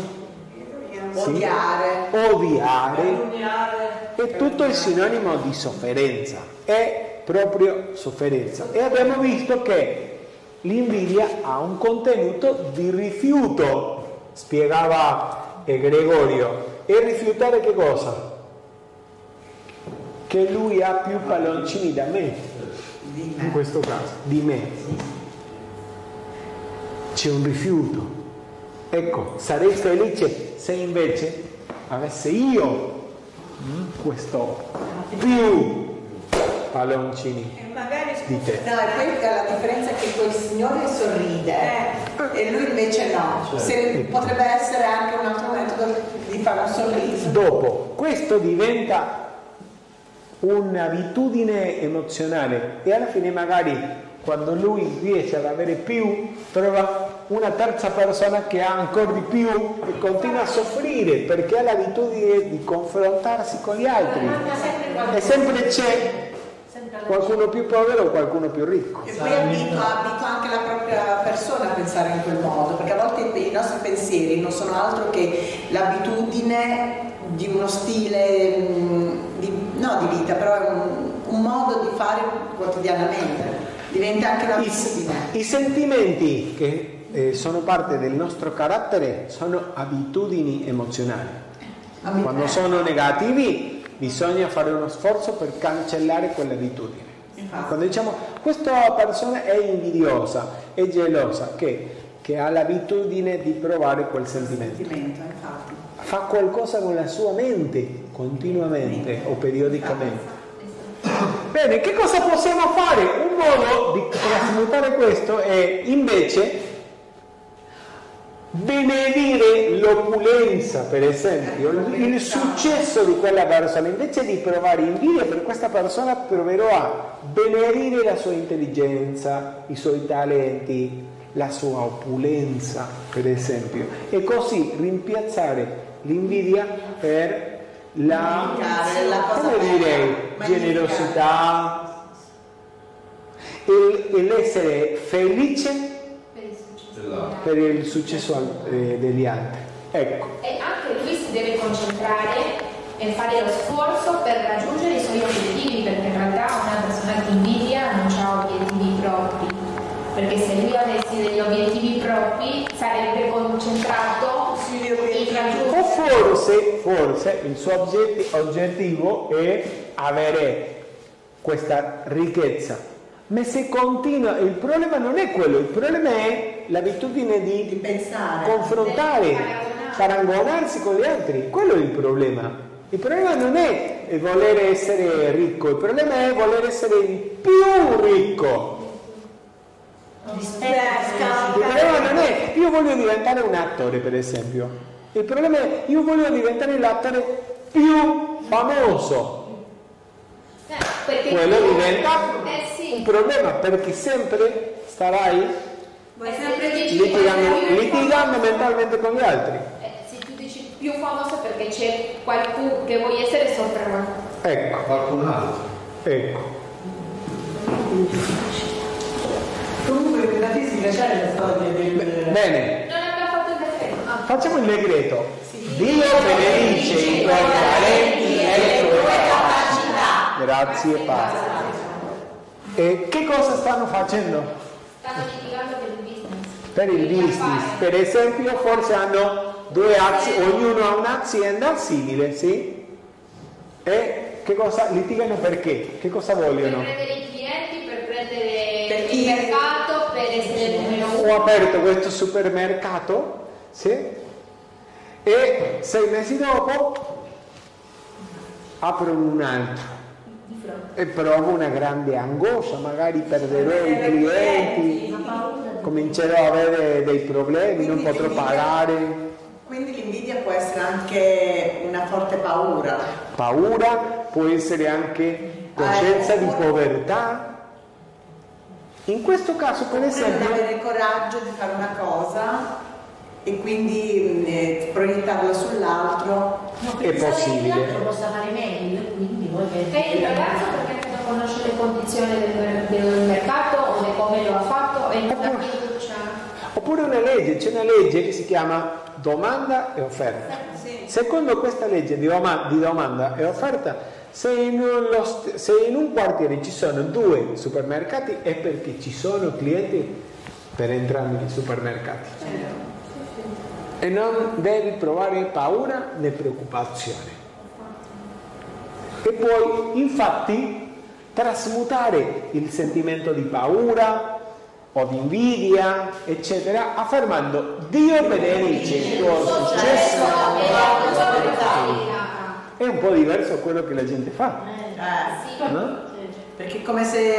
sì, Odiare. odiare, è tutto il sinonimo di sofferenza, è proprio sofferenza. E abbiamo visto che l'invidia ha un contenuto di rifiuto, spiegava eh, Gregorio. E rifiutare che cosa? Che lui ha più palloncini da me, in questo caso, di me. C'è un rifiuto. Ecco, sarei felice se invece avessi io mm, questo più palloncini di te. No, e poi la differenza è che quel signore sorride e lui invece no. Se- potrebbe essere anche un altro metodo di fare un sorriso. Dopo, questo diventa un'abitudine emozionale e alla fine magari quando lui riesce ad avere più trova una terza persona che ha ancora di più e continua a soffrire perché ha l'abitudine di confrontarsi con gli altri e sempre c'è qualcuno più povero o qualcuno più ricco. E poi abitua, abitua anche la propria persona a pensare in quel modo, perché a volte i nostri pensieri non sono altro che l'abitudine di uno stile, mm, di, no di vita, però è un, un modo di fare quotidianamente. Diventa anche I, un'abitudine. i sentimenti che eh, sono parte del nostro carattere sono abitudini emozionali. Quando sono negativi bisogna fare uno sforzo per cancellare quell'abitudine. Quando diciamo questa persona è invidiosa, è gelosa, che, che ha l'abitudine di provare quel sentimento. Sentimento. Fa qualcosa con la sua mente continuamente o periodicamente. Bene, che cosa possiamo fare? Un modo di trasmutare questo è invece benedire l'opulenza, per esempio, il, successo di quella persona. Invece di provare invidia per questa persona, proverò a benedire la sua intelligenza, i suoi talenti, la sua opulenza, per esempio, e così rimpiazzare l'invidia per la, come direi, generosità, e, e l'essere felice per il successo eh, degli altri. Ecco, E anche lui si deve concentrare e fare lo sforzo per raggiungere i suoi obiettivi, perché in realtà una persona che invidia non ha obiettivi propri. Perché se lui avesse degli obiettivi propri sarebbe concentrato Sugli in obiettivi. o forse, forse il suo oggettivo è avere questa ricchezza. Ma se continua, il problema non è quello, il problema è l'abitudine Di di pensare. confrontare, paragonarsi con gli altri. Quello è il problema. Il problema non è voler essere ricco, il problema è voler essere il più ricco. Il problema non è io voglio diventare un attore, per esempio. Il problema è io voglio diventare l'attore più famoso. Eh, perché Quello tu- diventa Eh un sì. problema perché sempre starai Eh, sempre dici litigando, quando io litigando mentalmente con gli altri. Eh, se tu dici più famoso perché c'è qualcuno che vuoi essere sopra. Ecco, Qualcun altro. ecco. Comunque nella fisica c'è la storia del... Bene, Non abbiamo fatto il decreto. Ah. facciamo il decreto. Dio benedice i tuoi talenti e le tue. Grazie Padre. E che cosa stanno facendo? Stanno litigando per il business. Per il business, per esempio, forse hanno due aziende, ognuno ha un'azienda simile, sì? E che cosa litigano perché? Che cosa Per vogliono? prendere i clienti, per prendere Per il mercato, per essere il numero Ho uno. aperto questo supermercato, sì? E sei mesi dopo apro un altro e provo una grande angoscia, magari perderò i clienti, comincerò a avere dei problemi, non potrò pagare. Quindi l'invidia può essere anche una forte paura. Paura può essere anche coscienza di povertà. In questo caso, per esempio... Non avere coraggio di fare una cosa e quindi eh, proiettarla sull'altro. No, è possibile. Che l'altro possa fare meglio, quindi E il ragazzo perché non conosce le condizioni del, del mercato o di come lo ha fatto e non ha fiducia. Oppure una legge, c'è una legge che si chiama domanda e offerta. Secondo questa legge di, doma- di domanda e offerta, se in, st- se in, un quartiere ci sono due supermercati è perché ci sono clienti per entrambi i supermercati. E non devi provare paura né preoccupazione. E puoi infatti trasmutare il sentimento di paura, o di invidia, eccetera, affermando Dio benedice il tuo successo. È un po' diverso da quello che la gente fa. Eh, no? Perché è come se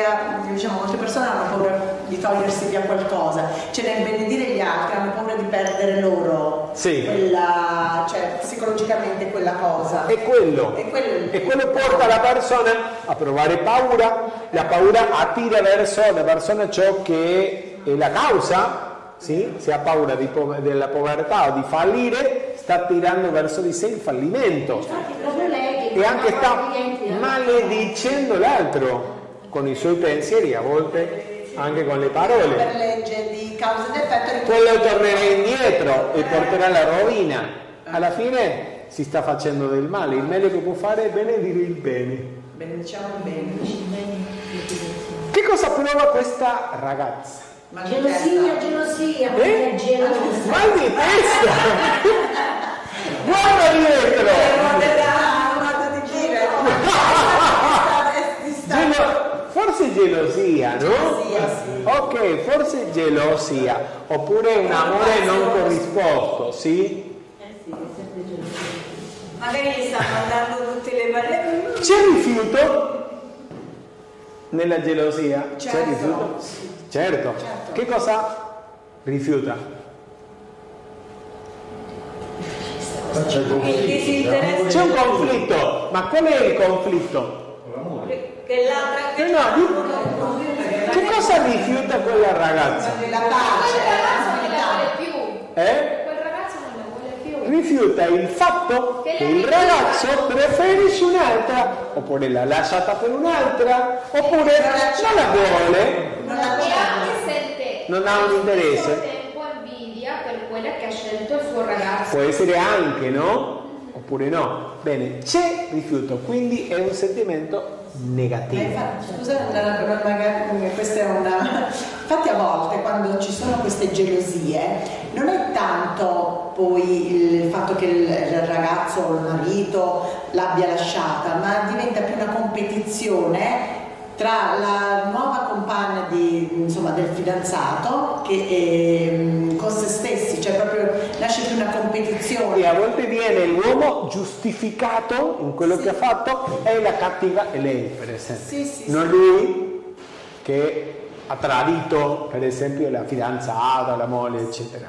diciamo, molte persone hanno paura di togliersi via qualcosa, cioè nel benedire gli altri hanno paura di perdere loro sì. quella, cioè psicologicamente quella cosa. E quello, e quello, e quello porta la persona a provare paura, la paura attira verso la persona ciò che è la causa, sì? se ha paura di, della povertà o di fallire, sta attirando verso di sé il fallimento e anche sta maledicendo l'altro con i suoi pensieri, a volte anche con le parole. Per legge di causa ed effetto. Quello tornerà indietro e porterà la rovina. Alla fine si sta facendo del male. Il meglio che può fare è benedire il bene. Benediciamo il bene. Che cosa prova questa ragazza? Gelosia, gelosia, eh? gelosia. Mal di testa! (laughs) Guarda dietro! Gelo- forse gelosia, no? Gelosia, sì. Ok, forse gelosia, oppure un amore non corrisposto, sì? Magari gli stanno andando tutte le parole. C'è rifiuto nella gelosia? C'è Certo. rifiuto? Certo. Certo. Che cosa rifiuta? C'è il Il disinteresse C'è un conflitto, ma qual è il conflitto? Che- che l'altra Eh no, che cosa rifiuta quella ragazza? La pace, la ragazzo non la vuole tranquillità. più. Eh? Quel ragazzo non la vuole più. Rifiuta il fatto che il ragazzo preferisce un'altra, oppure l'ha lasciata per un'altra, oppure non la vuole, Non E la anche c'è. sente Non ha un interesse. tempo invidia per quella che ha scelto il suo ragazzo. può essere anche, no? Oppure no. Bene, c'è rifiuto, quindi è un sentimento Eh, negativo. infatti, Scusa, magari- questa è una. Infatti, a volte quando ci sono queste gelosie, non è tanto poi il fatto che il ragazzo o il marito l'abbia lasciata, ma diventa più una competizione tra la nuova compagna di, insomma, del fidanzato che ehm, con se stessi, cioè proprio nasce più una E competizione. a volte viene l'uomo giustificato in quello che ha fatto e la cattiva è lei, per esempio. Sì, sì, non lui che ha tradito, per esempio, la fidanzata, la moglie, eccetera.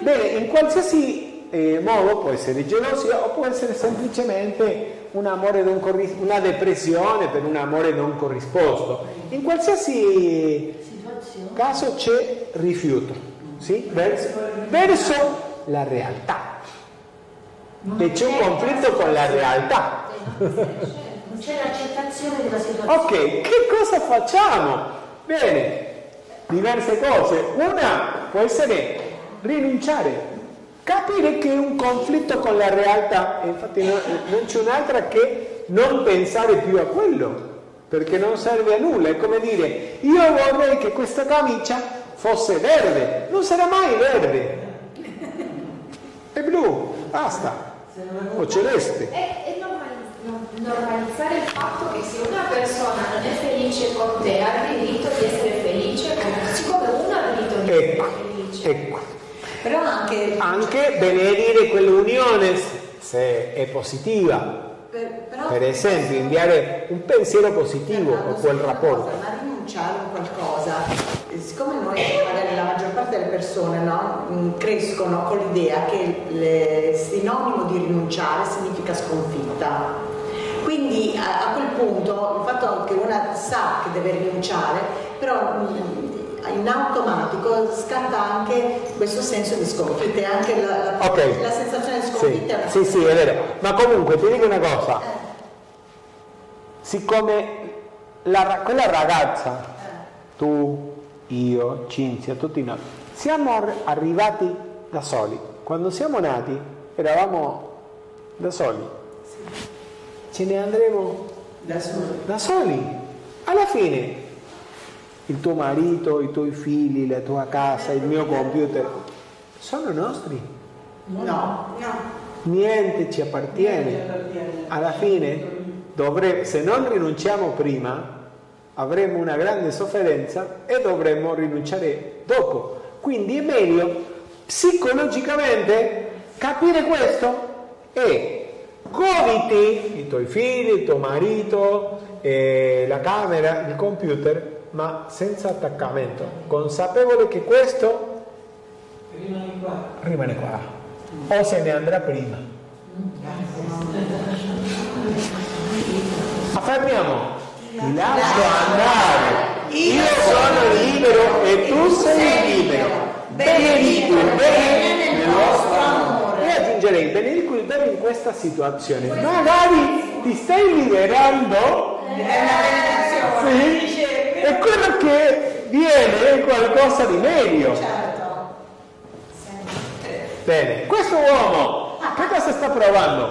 Bene, in qualsiasi eh, modo può essere gelosia o può essere semplicemente un amore non corris- una depressione per un amore non corrisposto. In qualsiasi caso c'è rifiuto, sì? verso, verso la realtà. E c'è un conflitto con la realtà. Non c'è l'accettazione della situazione. Ok, che cosa facciamo? Bene, diverse cose. Una può essere rinunciare, capire che è un conflitto con la realtà, infatti no- non c'è un'altra che non pensare più a quello, perché non serve a nulla. È come dire, io vorrei che questa camicia fosse verde, non sarà mai verde, è blu, basta, o celeste. E, normaliz- no- normalizzare il fatto che se una persona non è felice con te ha il diritto di essere felice, come- siccome uno ha il diritto di essere Ecco, felice. ecco. Però anche Anche benedire quell'unione se è positiva. Per- per esempio inviare un pensiero positivo a quel rapporto. Ma rinunciare a qualcosa, eh, siccome noi, magari la maggior parte delle persone no, mm, crescono con l'idea che il sinonimo di rinunciare significa sconfitta. Quindi a, a quel punto il fatto che una sa che deve rinunciare, però mm, in automatico scatta anche questo senso di sconfitta e anche la, la, Ok. la sensazione di Sì, sconfitta una sì, sì, è vero. Ma comunque ti dico una cosa, Eh, siccome la quella ragazza, tu, io, Cinzia, tutti noi, siamo ar- arrivati da soli. Quando siamo nati eravamo da soli. Ce ne andremo da soli. da soli. Alla fine il tuo marito, i tuoi figli, la tua casa, il mio computer sono nostri. No, No, Niente ci appartiene. Alla fine, dovre- se non rinunciamo prima, avremo una grande sofferenza e dovremmo rinunciare dopo. Quindi è meglio psicologicamente capire questo e goditi i tuoi figli, il tuo marito, eh, la camera, il computer, ma senza attaccamento, consapevole che questo Rimani qua. rimane qua o se ne andrà prima. Affermiamo, ti lascio andare, io sono libero e tu sei libero. Benedico il bene nel vostro amore. E aggiungerei, benedico il bene in questa situazione. Magari ti stai liberando sì, e quello che viene è qualcosa di meglio. Bene, questo uomo che cosa sta provando?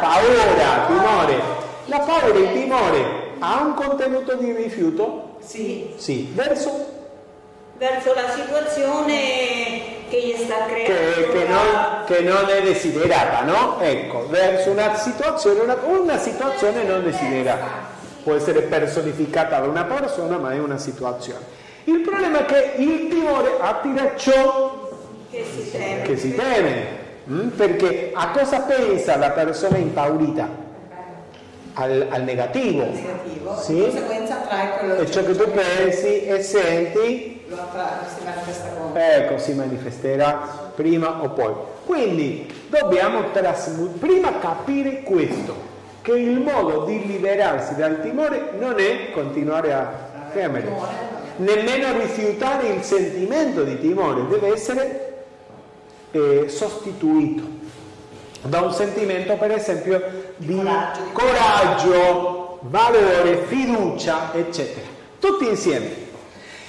Paura, timore. La paura il timore ha un contenuto di rifiuto? sì, Sì. Verso? verso la situazione che gli sta creando. Che, che non, che non è desiderata, no? Ecco, verso una situazione, una, una situazione non desiderata. Può essere personificata da una persona, ma è una situazione. Il problema è che il timore attira ciò che si teme. che si teme, mm? perché a cosa pensa la persona impaurita? Al, al negativo, negativo, Sì. di conseguenza attrae quello e ciò che tu pensi e senti, lo attrae, si manifesta come. ecco, si manifesterà prima o poi. Quindi dobbiamo trasmu- prima capire questo, che il modo di liberarsi dal timore non è continuare a temere, nemmeno rifiutare il sentimento di timore, deve essere eh, sostituito da un sentimento per esempio di Coraggio. coraggio, valore, fiducia, eccetera. Tutti insieme.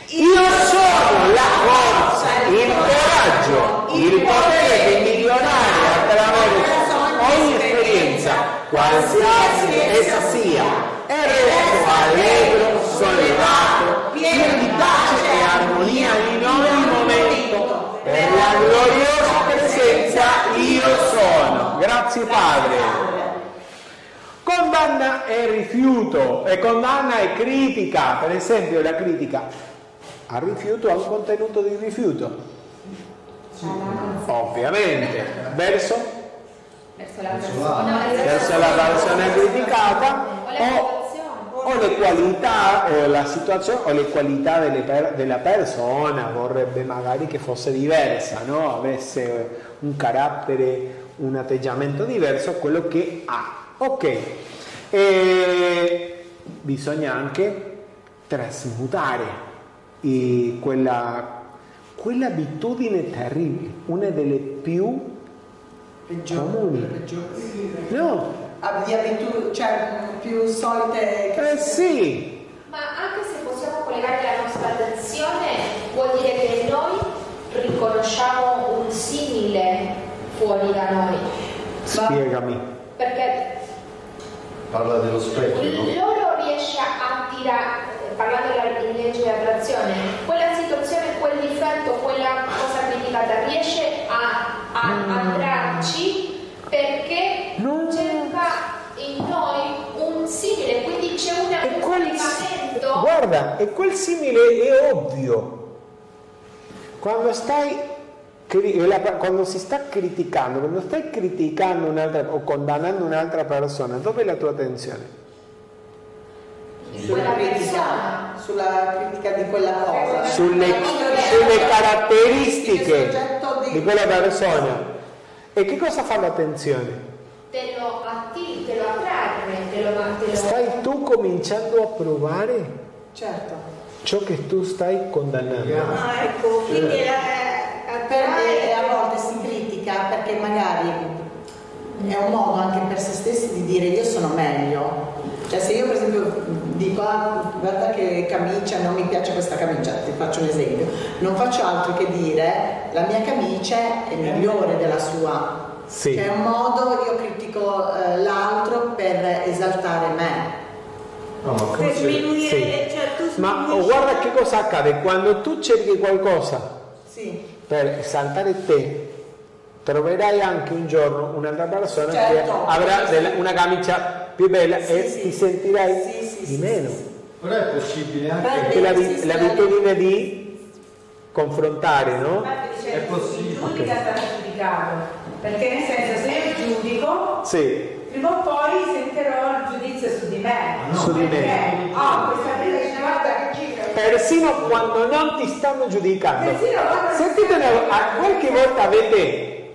Io sono la forza, il coraggio, il potere di migliorare attraverso ogni esperienza, qualsiasi essa sia, e resto allegro, sollevato, pieno di pace. e armonia in ogni momento, per la gloriosa presenza io sono. Grazie Padre. Condanna e rifiuto, e condanna e critica, per esempio la critica. Al rifiuto ha un contenuto di rifiuto. Ovviamente, verso, verso la persona, verso la persona criticata o la o, le qualità o la situazione o le qualità per- della persona, vorrebbe magari che fosse diversa, no? avesse un carattere, un atteggiamento diverso a quello che ha. Ok, e bisogna anche trasmutare quella, quell'abitudine terribile, una delle più Peggiore, Comuni. peggiore. No, Ah, Di avventure, cioè più solite che eh sì, Ma anche se possiamo collegare la nostra attenzione, vuol dire che noi riconosciamo un simile fuori da noi. spiegami. Perché Parla dello specchio, no? loro riesce a tirare, parlando della legge di attrazione, quella situazione, quel difetto, quella cosa criticata, riesce a, a attrarci perché No. cerca in noi un simile, quindi c'è una, E un quel, collegamento. Guarda, e quel simile è ovvio. Quando stai quando si sta criticando, quando stai criticando un'altra o condannando un'altra persona, dove è la tua attenzione? Sulla critica, sulla critica di quella cosa. Sulle, sulle caratteristiche di quella persona. E che cosa fa l'attenzione? Te lo, atti, te lo attrarre, te lo, te lo... Stai tu cominciando a provare? Certo. Ciò che tu stai condannando. Ah, ecco, quindi la, perché a volte si critica perché magari è un modo anche per se stessi di dire io sono meglio. Cioè se io per esempio dico ah, guarda che camicia, non mi piace questa camicia, ti faccio un esempio, non faccio altro che dire la mia camicia è migliore della sua. Sì. Che è un modo, io critico eh, l'altro per esaltare me. No, ma per sminuire, sì. cioè tu Ma oh, guarda che cosa accade quando tu cerchi qualcosa sì. per esaltare te, troverai anche un giorno un'altra persona Certo, che avrà sì. della- una camicia più bella Sì, e sì. ti sentirai Sì, sì, di sì, meno. sì, sì. Però è possibile anche Perché l'abitudine di confrontare, no? Dice, È possibile. il giudica sarà giudicato, perché nel senso se io giudico, Sì, prima o poi sentirò il giudizio su di me. Su di me. Ah, questa dice guarda che cifra. persino quando non ti stanno giudicando. Sentite, a- qualche volta avete,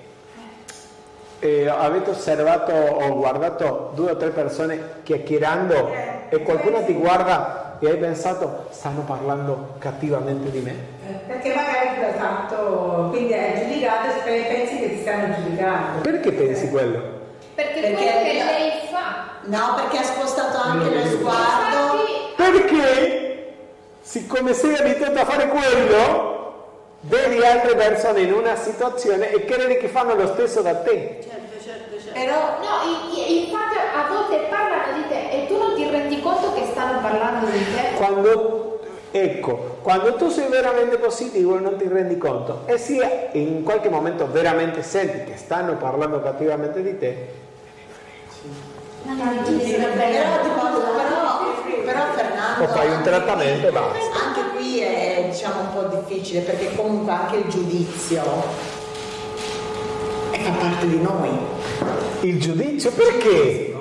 eh, avete osservato o guardato due o tre persone chiacchierando e qualcuno ti guarda e hai pensato stanno parlando cattivamente di me? Perché magari tu hai fatto, quindi hai giudicato e pensi che ti stanno giudicando. Perché pensi quello? Perché, Perché- quello che lei fa. No, perché ha spostato anche lo sguardo. Infatti, Perché siccome sei abituato a fare quello, vedi altre persone in una situazione e credi che fanno lo stesso da te. Certo, certo, certo. Però no, infatti a volte parlano di te e tu non ti rendi conto che stanno parlando di te. Quando, ecco, quando tu sei veramente positivo e non ti rendi conto e sia in qualche momento veramente senti che stanno parlando cattivamente di te, Però, tipo, però, però Fernando o fai un trattamento e basta. anche qui è diciamo un po' difficile perché comunque anche il giudizio fa parte di noi. Il giudizio perché?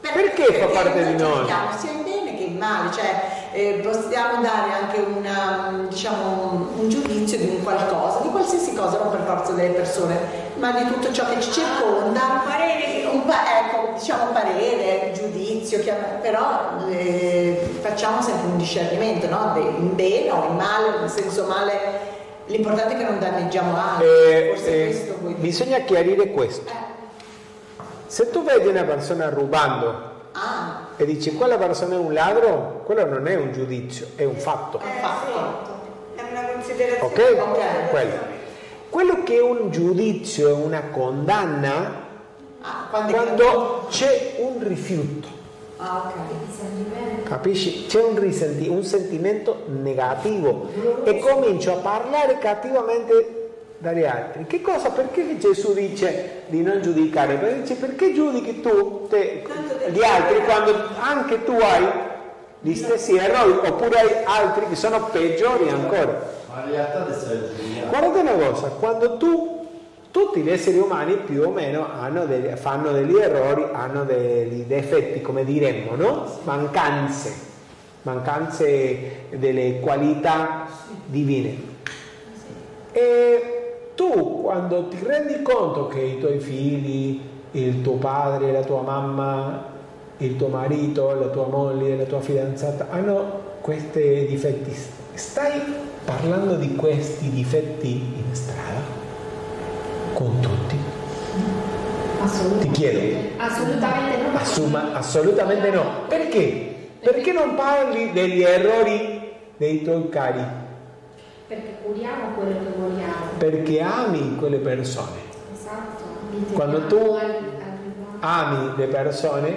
Perché fa parte di noi? sia in bene che in male, cioè eh, possiamo dare anche una, diciamo, un giudizio di un qualcosa, di qualsiasi cosa, non per forza delle persone, ma di tutto ciò che ci circonda. Un parere. Un pa- ecco, diciamo parere, giudizio, però eh, facciamo sempre un discernimento, no? De- in bene o in male, in senso male. L'importante è che non danneggiamo altri. Eh, Forse eh, questo vuoi dire. bisogna chiarire questo. Eh, Se tu vedi una persona rubando ah, e dici quella persona è un ladro, quello non è un giudizio, è un fatto. è fatto. È una considerazione. Ok? Ok. Quello. Quello che è un giudizio, una condanna, Ah, quando, c'è un rifiuto. Ah, ok. Capisci? C'è un, risenti- un sentimento negativo e comincio a parlare cattivamente dagli altri. Che cosa? Perché Gesù dice di non giudicare? Perché dice perché giudichi tu te- gli altri quando anche tu hai gli stessi errori oppure hai altri che sono peggiori ancora? Ma in realtà. Guardate una cosa, quando tu, tutti gli esseri umani più o meno degli- fanno degli errori, hanno degli defetti, come diremmo, no? Mancanze, mancanze delle qualità divine. E tu quando ti rendi conto che i tuoi figli, il tuo padre, la tua mamma, il tuo marito, la tua moglie, la tua fidanzata hanno questi difetti, stai parlando di questi difetti in strada con tutti? Ti chiedo. Assolutamente no. Assuma- assolutamente no. Perché? Perché non parli degli errori dei tuoi cari? Perché curiamo quello che vogliamo. Perché ami quelle persone. Esatto. Quando tu ami le persone,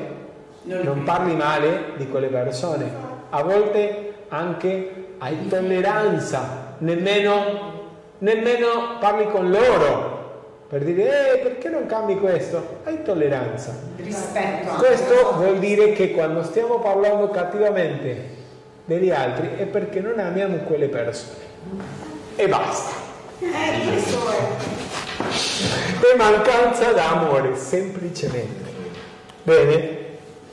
non parli male di quelle persone. A volte anche hai tolleranza, nemmeno, nemmeno parli con loro per dire eh, perché non cambi questo? Hai tolleranza. Rispetto. Questo vuol dire che quando stiamo parlando cattivamente degli altri è perché non amiamo quelle persone. E basta. Eh, questo è. E mancanza d'amore, semplicemente. Bene?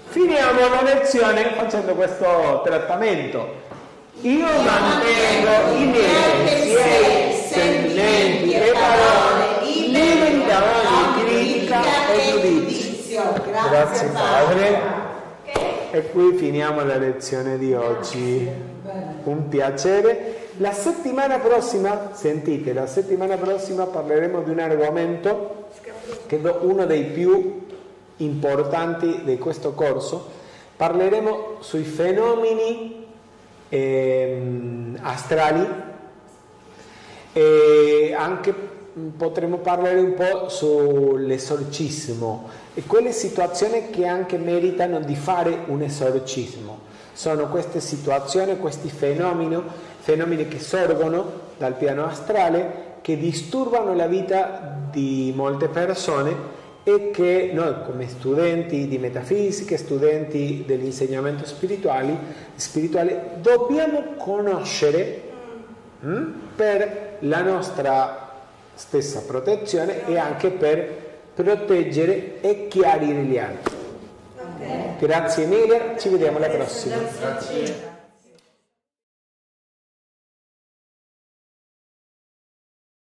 Finiamo la lezione facendo questo trattamento. Io mantengo i miei pensieri, sentimenti e parole liberi da ogni critica e giudizio. Grazie Padre. E qui finiamo la lezione di oggi. Un piacere. La settimana prossima, sentite, la settimana prossima parleremo di un argomento che è uno dei più importanti di questo corso. Parleremo sui fenomeni ehm, astrali e anche potremo parlare un po' sull'esorcismo e quelle situazioni che anche meritano di fare un esorcismo. Sono queste situazioni, questi fenomeni, fenomeni che sorgono dal piano astrale, che disturbano la vita di molte persone e che noi come studenti di metafisica, studenti dell'insegnamento spirituale, spirituale dobbiamo conoscere hm, per la nostra stessa protezione e anche per proteggere e chiarire gli altri. Grazie mille, ci vediamo alla prossima. Grazie.